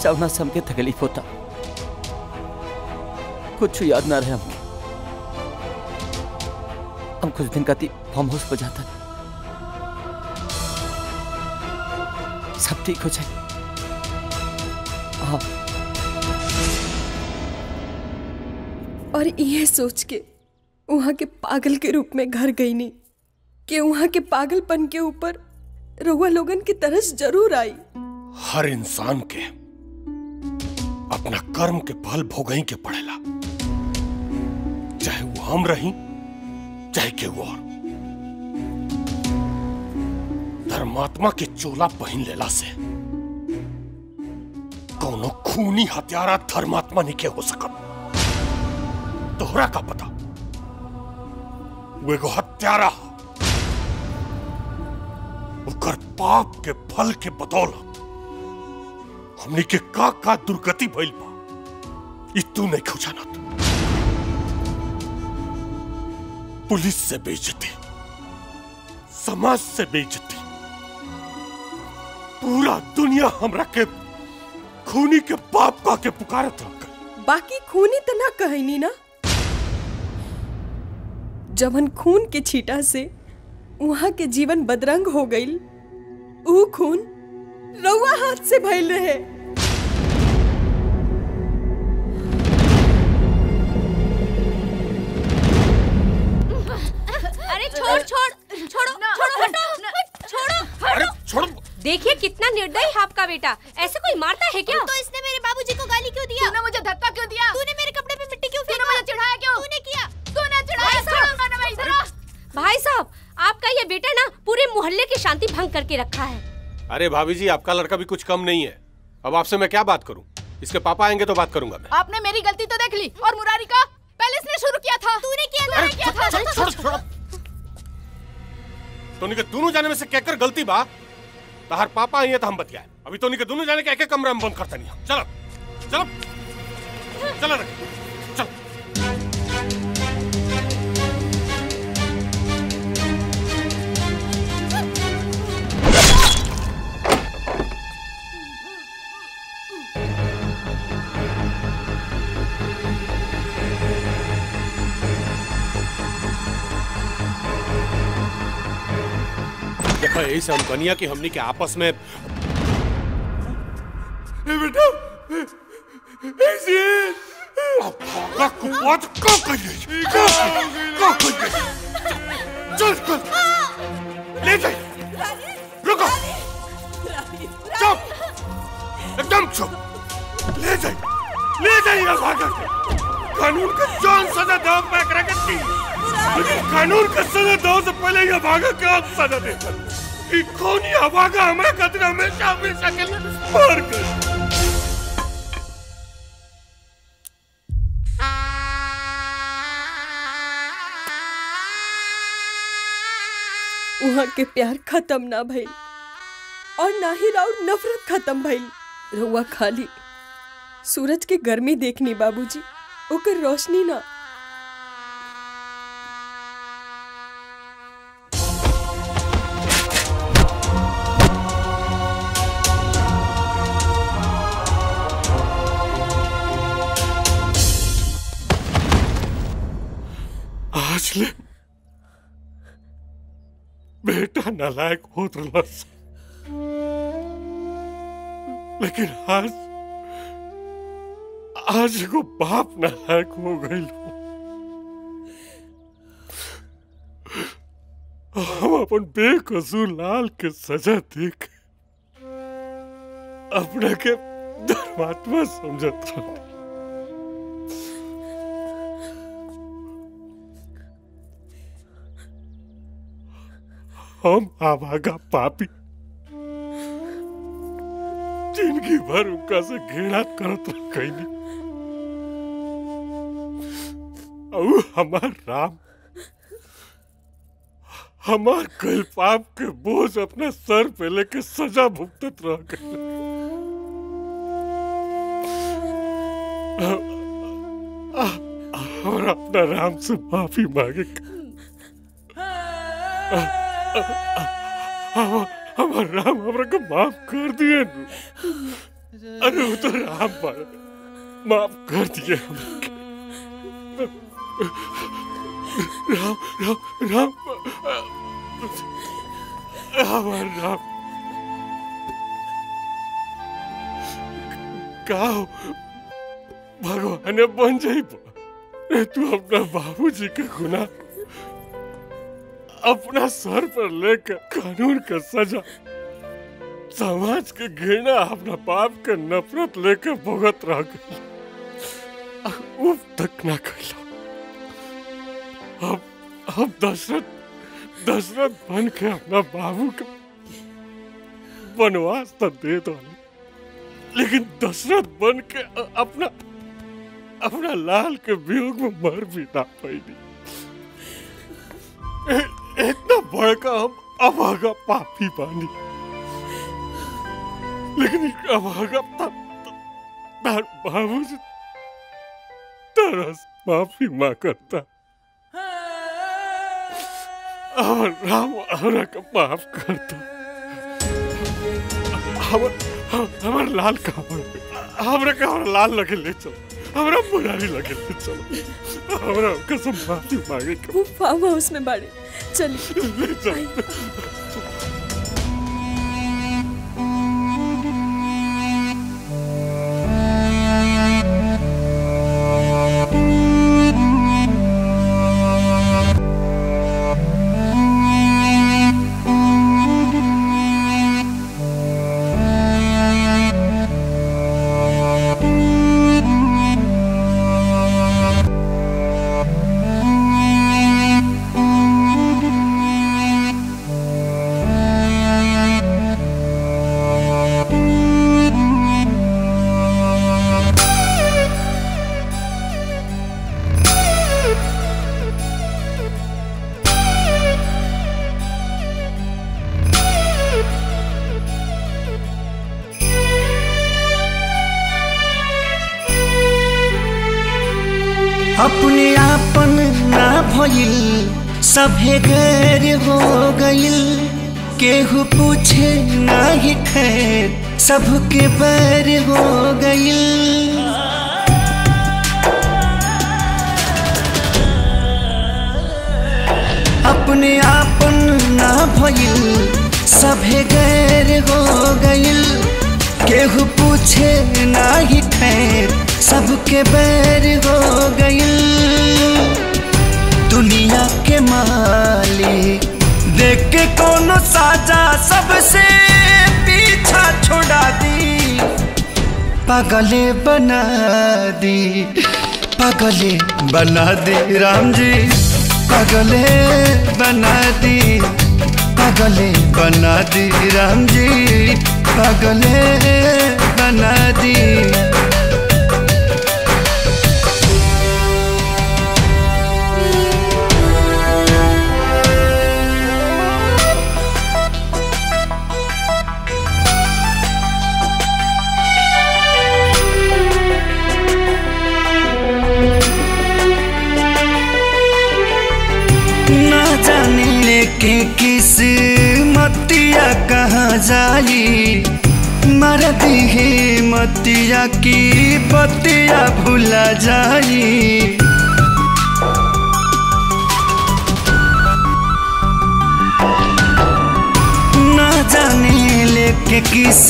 S22: जवना से तकलीफ़ होता कुछ याद ना रहे हमके। हम कुछ दिन खातिर फार्म हाउस पर जाता सब ठीक हो जाए। हाँ।
S15: और ये सोच के वहाँ के पागल के रूप में घर गई नहीं, कि वहाँ के पागलपन के ऊपर रउआ लोगन की तरस ज़रूर आई।
S4: हर इंसान के अपना कर्म के फल भोगई के पड़ेला। चाहे वो हम रही, चाहे के वो और। धर्मात्मा के चोला पहन लेला से कौनो खूनी हत्यारा धर्मात्मा नहीं के हो सकत। तोहरा का पता? वो एगो हत्यारा। ओकर पाप के फल के बदौलत हमनी के का का दुर्गति भइल बा। ई तू नहीं खो जानत? पुलिस से बेइज्जती, समाज से बेइज्जती, पूरा दुनिया हमरा के खूनी के बाप का के पुकारत रह
S15: बाकी खूनी तो ना कहनी ना। जबन खून के छीटा से वहाँ के जीवन बदरंग हो गई ऊ खून रउआ हाथ से भइल रहे।
S7: अरे छोड़ छोड़ छोड़ो छोड़ो हटो छोड़ो हटो।
S4: छोड़ो।
S7: देखिए कितना निर्दयी है आपका बेटा। ऐसे कोई मारता है क्या?
S14: तो इसने मेरे बाबूजी को गाली क्यों दिया?
S7: तूने मुझे धक्का क्यों दिया?
S14: तूने मेरे कपड़े पे मिट्टी क्यों
S7: तूने
S14: फेंका?
S7: मुझे चिढ़ाया क्यों?
S14: तूने किया
S7: तूने चिढ़ाया छोड़ूँगा ना मैं इधर भाई साहब आपका ये बेटा ना पूरे मोहल्ले की शांति भंग करके रखा है।
S4: अरे भाभी जी आपका लड़का भी कुछ कम नहीं है। अब आपसे मैं क्या बात करूँ? इसके पापा आएँगे तो बात करूँगा मैं।
S7: आपने मेरी गलती तो देख ली और मुरारी का पहले इसने शुरू किया था। तूने किया था।
S4: तो के दोनों जाने में से कहकर गलती बा। तहार पापा आई है तो हम बतियाए अभी तो के दोनों जाने के एक कमरा में बंद करता नहीं चलो चलो। चलो रे, चलो देखो यही से हम बनिया की हमनी के आपस में बेटा का का का चल चल। ले जाइए रुको। चुप। एकदम चुप। ले जाइए ले जाइए भागा कानून का जान सजा दो मैं लेकिन कानून का सजा दो से पहले ये भागा के आप सजा दे कर
S15: वहाँ के प्यार खत्म ना भइल, और ना ही राउर नफरत खत्म भइल। रउआ खाली, सूरज के गर्मी देखनी बाबूजी, ओकर रोशनी ना।
S4: आज बेटा नालायक होत रहलस। लेकिन आज आज एगो बाप नालायक हो गई हम अपन बेकसूर लाल के सजा देख अपने के धर्मात्मा समझत रहनी हम आवागा पापी ज़िंदगी भर उनका से घृणा करत रह कैनी और हमार राम हमार कल पाप के बोझ अपना सर पे लेके सजा भुगतत रह गए और अपना राम से माफ़ी मांगे हमार राम हमरा को माफ़ कर दिए। अरे वो तो राम पर। माफ़ कर दिए राम राम राम। हमार राम। का? भगवान बन जाइब तू अपना बाबूजी के गुनाह अपना सर पर लेकर कानून का सजा, समाज के घृणा, अपना पाप के नफरत लेकर भुगत रह गई। उफ तक ना कैला अब अब दशरथ दशरथ बन के अपना बाबू का वनवास तो दे दो। लेकिन दशरथ बन के अपना अपना लाल के वियोग में मर भी ना पाई इतना बड़का हम अभागा पापी बानी। लेकिन अभागा ता- ता- तार बाबू से तरस माफ़ी माँ करता और राम हमरा का माफ़ करता। हमर हमर लाल का हमरा का लाल लगे ले चलो। हमरा नहीं लगे ले चलो। हमरा कसम माफ़ी मांगे। के
S15: वो फार्म हाउस में बाड़े। चलिए।
S4: ले चलो।
S25: सबके बना दी राम जी पगले बना दी। पगले बना दी राम जी पगले बना दी। के किस मतिया कहाँ जाई मर दिहे मतिया की बतिया भूला जाई ना जाने लेके किस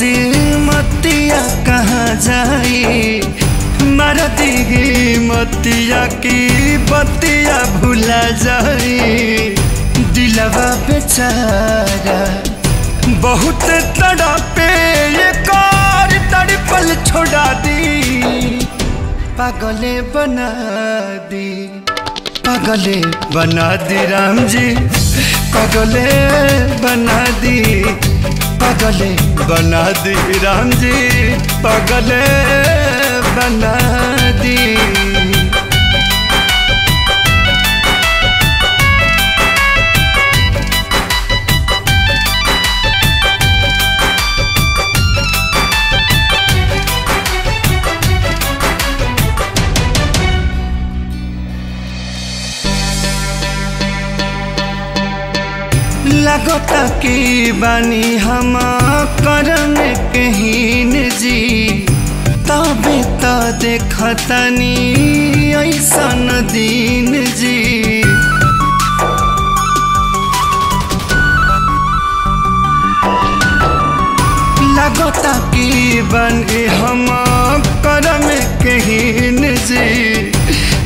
S25: मतिया कहाँ जाई मर दिहे मतिया की बतिया भूला जाई दिलवा बेचारा बहुत तड़पे ये कार तड़पल छोड़ा दी। पागले बना दी। पागले बना दी राम जी। पागले बना दी। पागले बना दी राम जी। पागले बना दी। लगता की बानी हम करम कहीन जी तबे तो देखतनी ऐसन दीन जी। लगता की बनी हम करम कहीन जी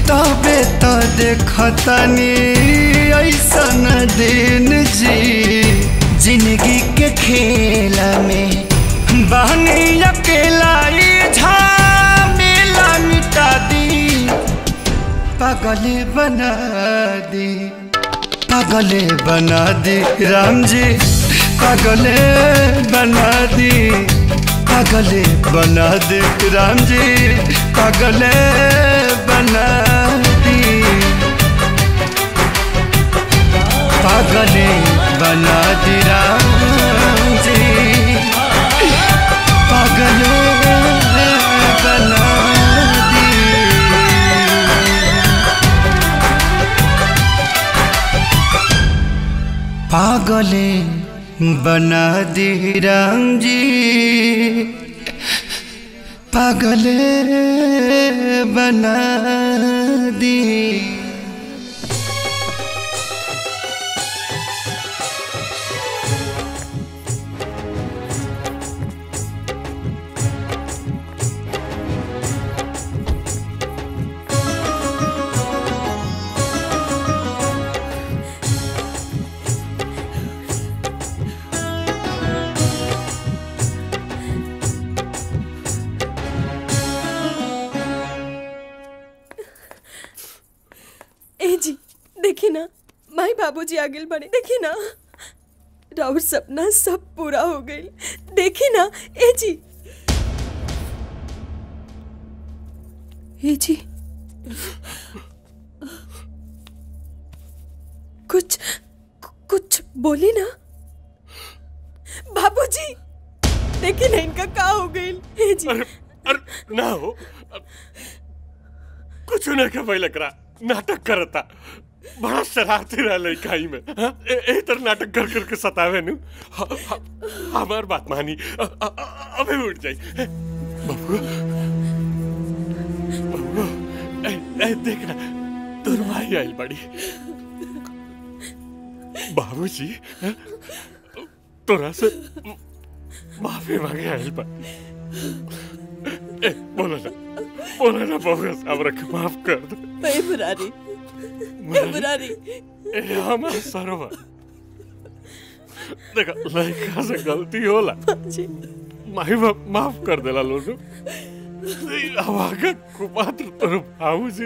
S25: तबे देखतनी, ऐसन दिन जी। ज़िंदगी के खेल में बहनी अकेला झमेला मिटा दी। पागले बना दी, पागले बना दी राम जी पागले बना दी, पागले बना दी राम जी पागले बना पागले बना दी राम जी। पागले बना दी राम जी। पागले बना दी
S15: बाबूजी आगे बढ़े। देखी ना राउर सपना सब पूरा हो गई। देखी ना, ए जी। ए जी। कुछ कुछ बोली ना। बाबूजी, देखी ना इनका का हो गई। ए जी।
S4: अरे ना हो। कुछ ना के पहले करा नाटक करता बड़ा शरारती रहा लड़काई में हाँ? ए, ए नाटक कर करके सतावे नु? ह- ह- हमार बात मानी। अबे उठ जाई। ए, बबुआ बबुआ देख ना तोर भाई आइल बड़ी। बाबूजी हाँ? तोरा से माफ़ी मांगे आइल बा। ए बोलो ना बोलो ना बबुआ साहब रख माफ़ कर दो।
S15: ए मुरारी ए
S4: सरोवर देखा लड़का से गलती होला माही बाप माफ़ कर देला लोनु अब आगे कुपात्र तोर भाऊ जी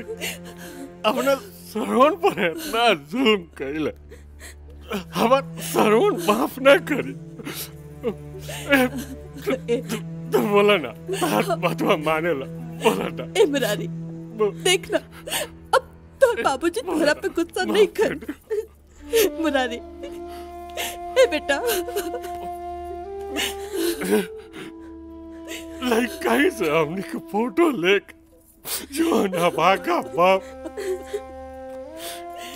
S4: अपना सरवण पर इतना जुल्म कैले हमार सरवण माफ़ ना करी तू बोला ना हाथ बातवा माने ला बोला ना
S15: ए मुरारी देखना तो बाबूजी तुम्हारा पे गुस्सा नहीं कर (laughs) मुरारी। ए बेटा।
S4: लाइक कहीं से हमने के फ़ोटो लेक। जो ना भागा बाप।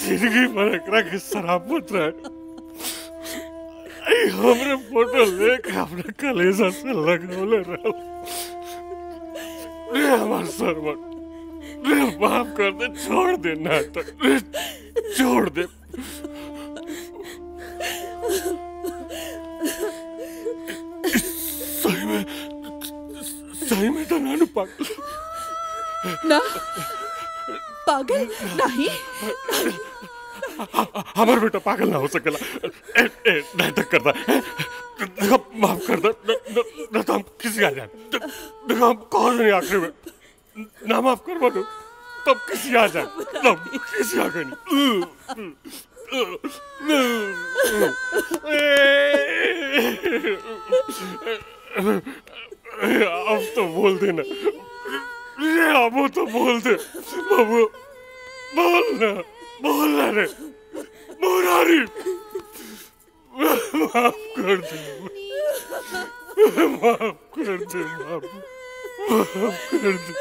S4: ज़िंदगी भर एकरा के शराबत रहे हमरे फ़ोटो लेके अपने कलेजा से लगौले रहो रे हमार रे माफ़ कर दे छोड़ दे नाटक रे छोड़ दे। सही में सही में तो नानू पागल
S15: ना पागल नहीं।
S4: हमार बेटा पागल ना हो सकेला नाटक करता है देखो माफ़ कर दे न, न, न तो हम किसी आ जाए। देखो हम कौन नहीं आखिर में? ना माफ़ कर दो तब किसी आ जाए तब किसी आ गए नहीं अब तो बोल देना रे अब तो बोल दे बाबू बोल ना बोल ना रे मुरारी माफ़ कर दे माफ़ कर दे माफ़ माफ़ कर दे